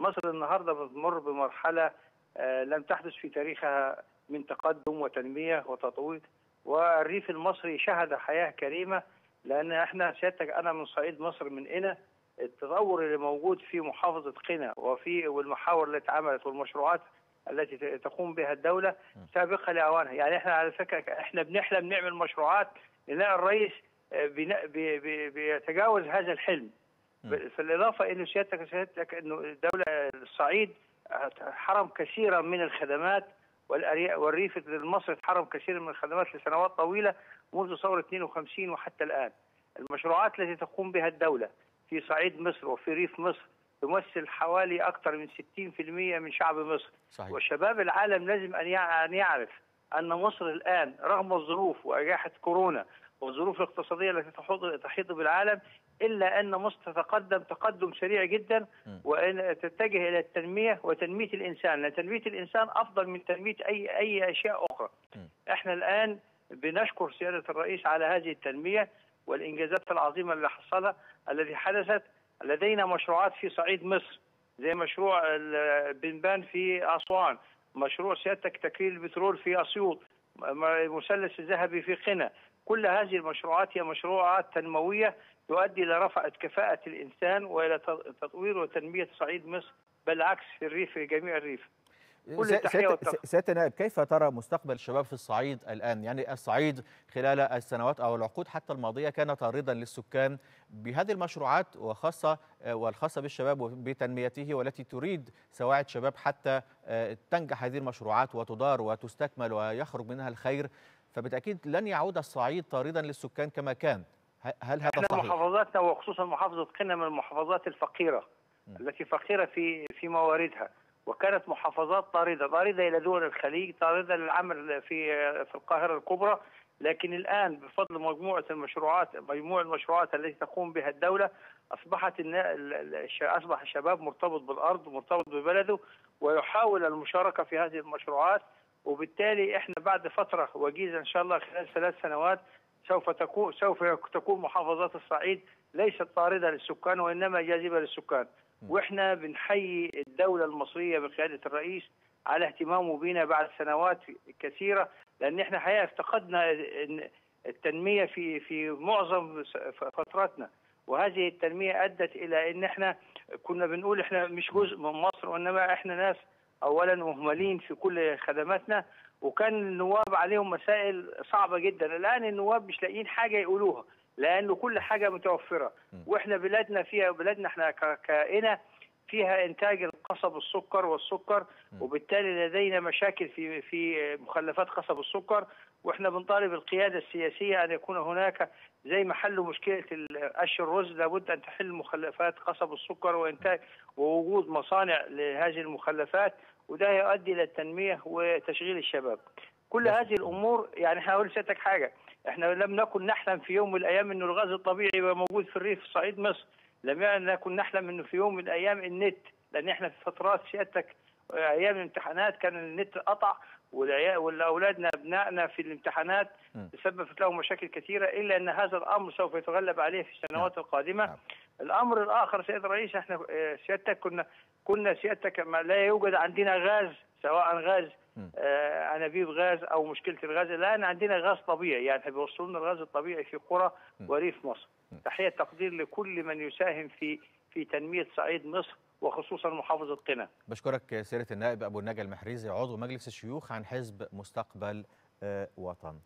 مصر النهارده بتمر بمرحلة آه، لم تحدث في تاريخها من تقدم وتنمية وتطوير. والريف المصري شهد حياة كريمة لأن إحنا سيادتك أنا من صعيد مصر من هنا التطور اللي موجود في محافظة قنا وفي والمحاور التي اتعملت والمشروعات التي تقوم بها الدولة سابقة لأوانها. يعني إحنا على فكرة إحنا بنحلم نعمل مشروعات نلاقي الرئيس آه، بيتجاوز هذا الحلم. في الإضافة إنه سيادتك سيادتك إنه الدولة الصعيد حرم كثيرا من الخدمات والريف المصري حرم كثيرا من الخدمات لسنوات طويلة منذ ثورة 52 وحتى الآن. المشروعات التي تقوم بها الدولة في صعيد مصر وفي ريف مصر تمثل حوالي أكثر من 60% من شعب مصر. صحيح. وشباب العالم لازم أن يع- أن يعرف أن مصر الآن رغم الظروف وجائحة كورونا والظروف الاقتصادية التي تحيط بالعالم إلا أن مصر تتقدم تقدم سريع جدا. وأن تتجه إلى التنمية وتنمية الإنسان. لأن تنمية الإنسان أفضل من تنمية أي أي أشياء أخرى. م. إحنا الآن بنشكر سيادة الرئيس على هذه التنمية. والإنجازات العظيمة اللي حصلها التي حدثت لدينا مشروعات في صعيد مصر زي مشروع البنبان في أسوان مشروع سيادتك تكرير البترول في أسيوط المثلث الذهبي في قنا. كل هذه المشروعات هي مشروعات تنموية تؤدي إلى رفع كفاءة الإنسان وإلى تطوير وتنمية صعيد مصر بالعكس في الريف في جميع الريف. كل سي- التحية سيادة والتقدير. سيادة النائب كيف ترى مستقبل الشباب في الصعيد الآن؟ يعني الصعيد خلال السنوات أو العقود حتى الماضية كان طاردا للسكان بهذه المشروعات وخاصة آه، والخاصة بالشباب وبتنميته والتي تريد سواعد شباب حتى آه، تنجح هذه المشروعات وتدار وتستكمل ويخرج منها الخير. فبالتأكيد لن يعود الصعيد طاردا للسكان كما كان. هل هذا إحنا صحيح؟ محافظاتنا وخصوصا محافظة قنا من المحافظات الفقيرة التي فقيرة في في مواردها. وكانت محافظات طاردة طاردة إلى دول الخليج طاردة للعمل في في القاهرة الكبرى لكن الآن بفضل مجموعة المشروعات مجموع المشروعات التي تقوم بها الدولة أصبحت النا- ال- ال- الش- أصبح الشباب مرتبط بالأرض ومرتبط ببلده ويحاول المشاركة في هذه المشروعات. وبالتالي إحنا بعد فترة وجيزة إن شاء الله خلال ثلاث سنوات سوف تكون سوف تكون محافظات الصعيد ليست طاردة للسكان وإنما جاذبة للسكان. وإحنا بنحيي الدولة المصرية بقيادة الرئيس على اهتمامه بنا بعد سنوات كثيرة لأن إحنا حقيقه افتقدنا التنمية في في معظم فتراتنا. وهذه التنمية أدت إلى إن إحنا كنا بنقول إحنا مش جزء من مصر وإنما إحنا ناس اولا مهملين في كل خدماتنا. وكان النواب عليهم مسائل صعبة جدا. الآن النواب مش لاقيين حاجة يقولوها. لأنه كل حاجة متوفرة. وإحنا بلادنا فيها بلادنا إحنا كائنه فيها إنتاج القصب السكر والسكر وبالتالي لدينا مشاكل في في مخلفات قصب السكر. وإحنا بنطالب القيادة السياسية أن يكون هناك زي ما حلوا مشكلة قش الرز لابد أن تحل مخلفات قصب السكر وإنتاج ووجود مصانع لهذه المخلفات وده يؤدي إلى التنمية وتشغيل الشباب. كل هذه الأمور يعني هقول لسيادتك حاجة. إحنا لم نكن نحلم في يوم من الأيام إنه الغاز الطبيعي يبقى موجود في الريف في صعيد مصر لم نكن نحلم إنه في يوم من الأيام النت لأن إحنا في فترات سيادتك أيام الامتحانات كان النت قطع والأولادنا أبنائنا في الامتحانات. تسببت لهم مشاكل كثيرة إلا أن هذا الأمر سوف يتغلب عليه في السنوات القادمة نعم. الأمر الآخر سيد الرئيس إحنا آه، سيادتك كنا كنا سيادتك ما لا يوجد عندنا غاز سواء غاز. آه، انابيب غاز أو مشكلة الغاز الآن عندنا غاز طبيعي يعني بيوصلوا لنا الغاز الطبيعي في قرى. وريف مصر. تحية تقدير لكل من يساهم في في تنمية صعيد مصر وخصوصا محافظة قنا. بشكرك سيادة النائب أبو النجا المحريزي عضو مجلس الشيوخ عن حزب مستقبل آه، وطن.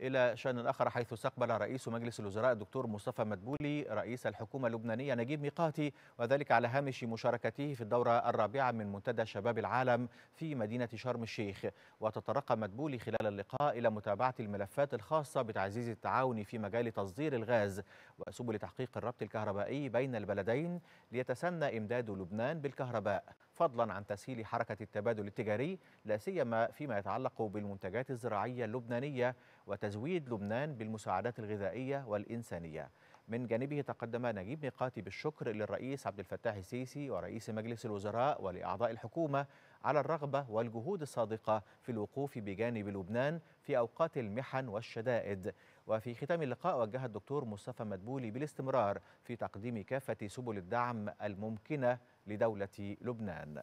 إلى شأن آخر حيث استقبل رئيس مجلس الوزراء الدكتور مصطفى مدبولي رئيس الحكومة اللبنانية نجيب ميقاتي وذلك على هامش مشاركته في الدورة الرابعة من منتدى شباب العالم في مدينة شرم الشيخ. وتطرق مدبولي خلال اللقاء إلى متابعة الملفات الخاصة بتعزيز التعاون في مجال تصدير الغاز وسبل تحقيق الربط الكهربائي بين البلدين ليتسنى إمداد لبنان بالكهرباء. فضلا عن تسهيل حركة التبادل التجاري لا سيما فيما يتعلق بالمنتجات الزراعية اللبنانية وتزويد لبنان بالمساعدات الغذائية والإنسانية. من جانبه تقدم نجيب ميقاتي بالشكر للرئيس عبد الفتاح السيسي ورئيس مجلس الوزراء ولأعضاء الحكومة على الرغبة والجهود الصادقة في الوقوف بجانب لبنان في أوقات المحن والشدائد. وفي ختام اللقاء وجه الدكتور مصطفى مدبولي بالاستمرار في تقديم كافة سبل الدعم الممكنة لدولة لبنان.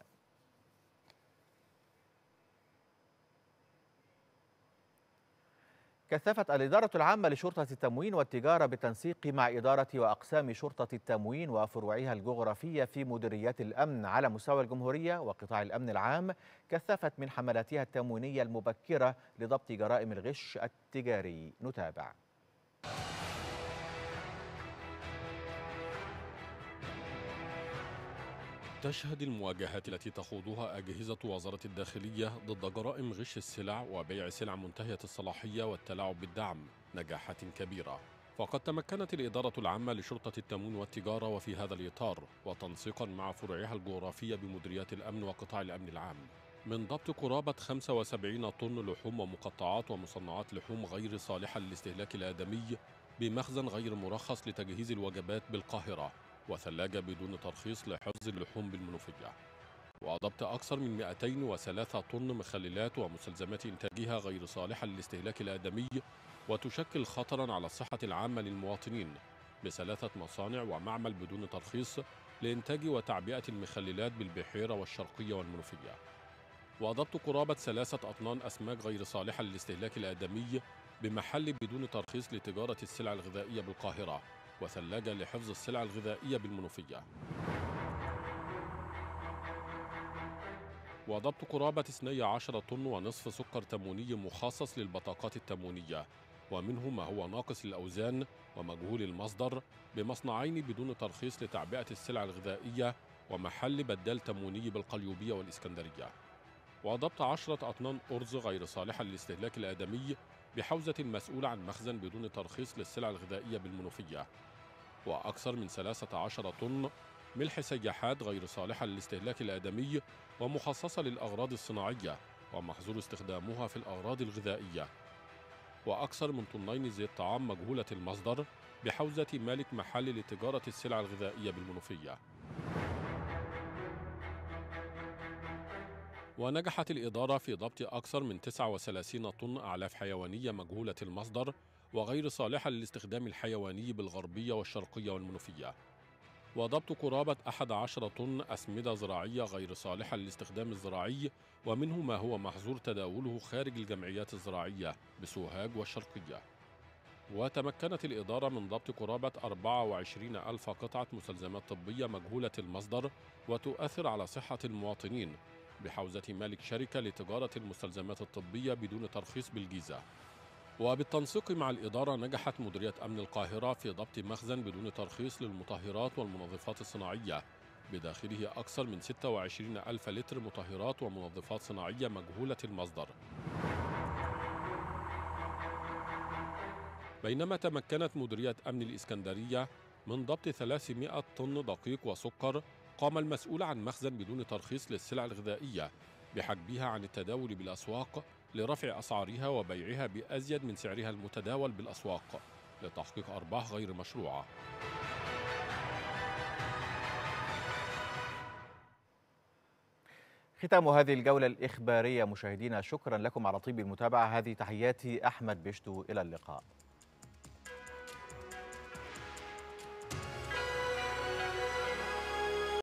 كثفت الإدارة العامة لشرطة التموين والتجارة بالتنسيق مع إدارة وأقسام شرطة التموين وفروعها الجغرافية في مديريات الأمن. على مستوى الجمهورية وقطاع الأمن العام كثفت من حملاتها التموينية المبكرة لضبط جرائم الغش التجاري. نتابع. تشهد المواجهات التي تخوضها أجهزة وزارة الداخلية ضد جرائم غش السلع وبيع سلع منتهية الصلاحية والتلاعب بالدعم نجاحات كبيرة. فقد تمكنت الإدارة العامة لشرطة التموين والتجارة وفي هذا الإطار وتنسيقا مع فروعها الجغرافية بمديريات الأمن وقطاع الأمن العام. من ضبط قرابة 75 طن لحوم ومقطعات ومصنعات لحوم غير صالحة للاستهلاك الآدمي بمخزن غير مرخص لتجهيز الوجبات بالقاهرة. وثلاجة بدون ترخيص لحفظ اللحوم بالمنوفية وضبط أكثر من 203 طن مخللات ومستلزمات إنتاجها غير صالحة للاستهلاك الآدمي وتشكل خطرا على الصحة العامة للمواطنين بثلاثة مصانع ومعمل بدون ترخيص لإنتاج وتعبئة المخللات بالبحيرة والشرقية والمنوفية وضبط قرابة ثلاثة أطنان أسماك غير صالحة للاستهلاك الآدمي بمحل بدون ترخيص لتجارة السلع الغذائية بالقاهرة. وثلاجة لحفظ السلع الغذائية بالمنوفية. وضبط قرابة 12 طن ونصف سكر تمويني مخصص للبطاقات التموينية ومنه ما هو ناقص الأوزان ومجهول المصدر بمصنعين بدون ترخيص لتعبئة السلع الغذائية ومحل بدال تمويني بالقليوبية والإسكندرية. وضبط عشرة أطنان أرز غير صالحة للاستهلاك الآدمي بحوزة المسؤول عن مخزن بدون ترخيص للسلع الغذائية بالمنوفية. وأكثر من 13 طن ملح سياحات غير صالحة للاستهلاك الآدمي ومخصصة للأغراض الصناعية ومحظور استخدامها في الأغراض الغذائية. وأكثر من طنين زيت طعام مجهولة المصدر بحوزة مالك محل لتجارة السلع الغذائية بالمنوفية. ونجحت الإدارة في ضبط أكثر من 39 طن أعلاف حيوانية مجهولة المصدر وغير صالحة للاستخدام الحيواني بالغربية والشرقية والمنوفية. وضبط قرابة 11 طن أسمدة زراعية غير صالحة للاستخدام الزراعي ومنه ما هو محظور تداوله خارج الجمعيات الزراعية بسوهاج والشرقية. وتمكنت الإدارة من ضبط قرابة 24 ألف قطعة مستلزمات طبية مجهولة المصدر وتؤثر على صحة المواطنين. بحوزة مالك شركة لتجارة المستلزمات الطبية بدون ترخيص بالجيزة. وبالتنسيق مع الإدارة نجحت مديرية أمن القاهرة في ضبط مخزن بدون ترخيص للمطهرات والمنظفات الصناعية. بداخله أكثر من 26 ألف لتر مطهرات ومنظفات صناعية مجهولة المصدر. بينما تمكنت مديرية أمن الإسكندرية من ضبط 300 طن دقيق وسكر قام المسؤول عن مخزن بدون ترخيص للسلع الغذائية بحجبها عن التداول بالأسواق لرفع أسعارها وبيعها بأزيد من سعرها المتداول بالأسواق لتحقيق أرباح غير مشروعة. ختام هذه الجولة الإخبارية مشاهدينا شكرا لكم على طيب المتابعة. هذه تحياتي أحمد بشتو إلى اللقاء.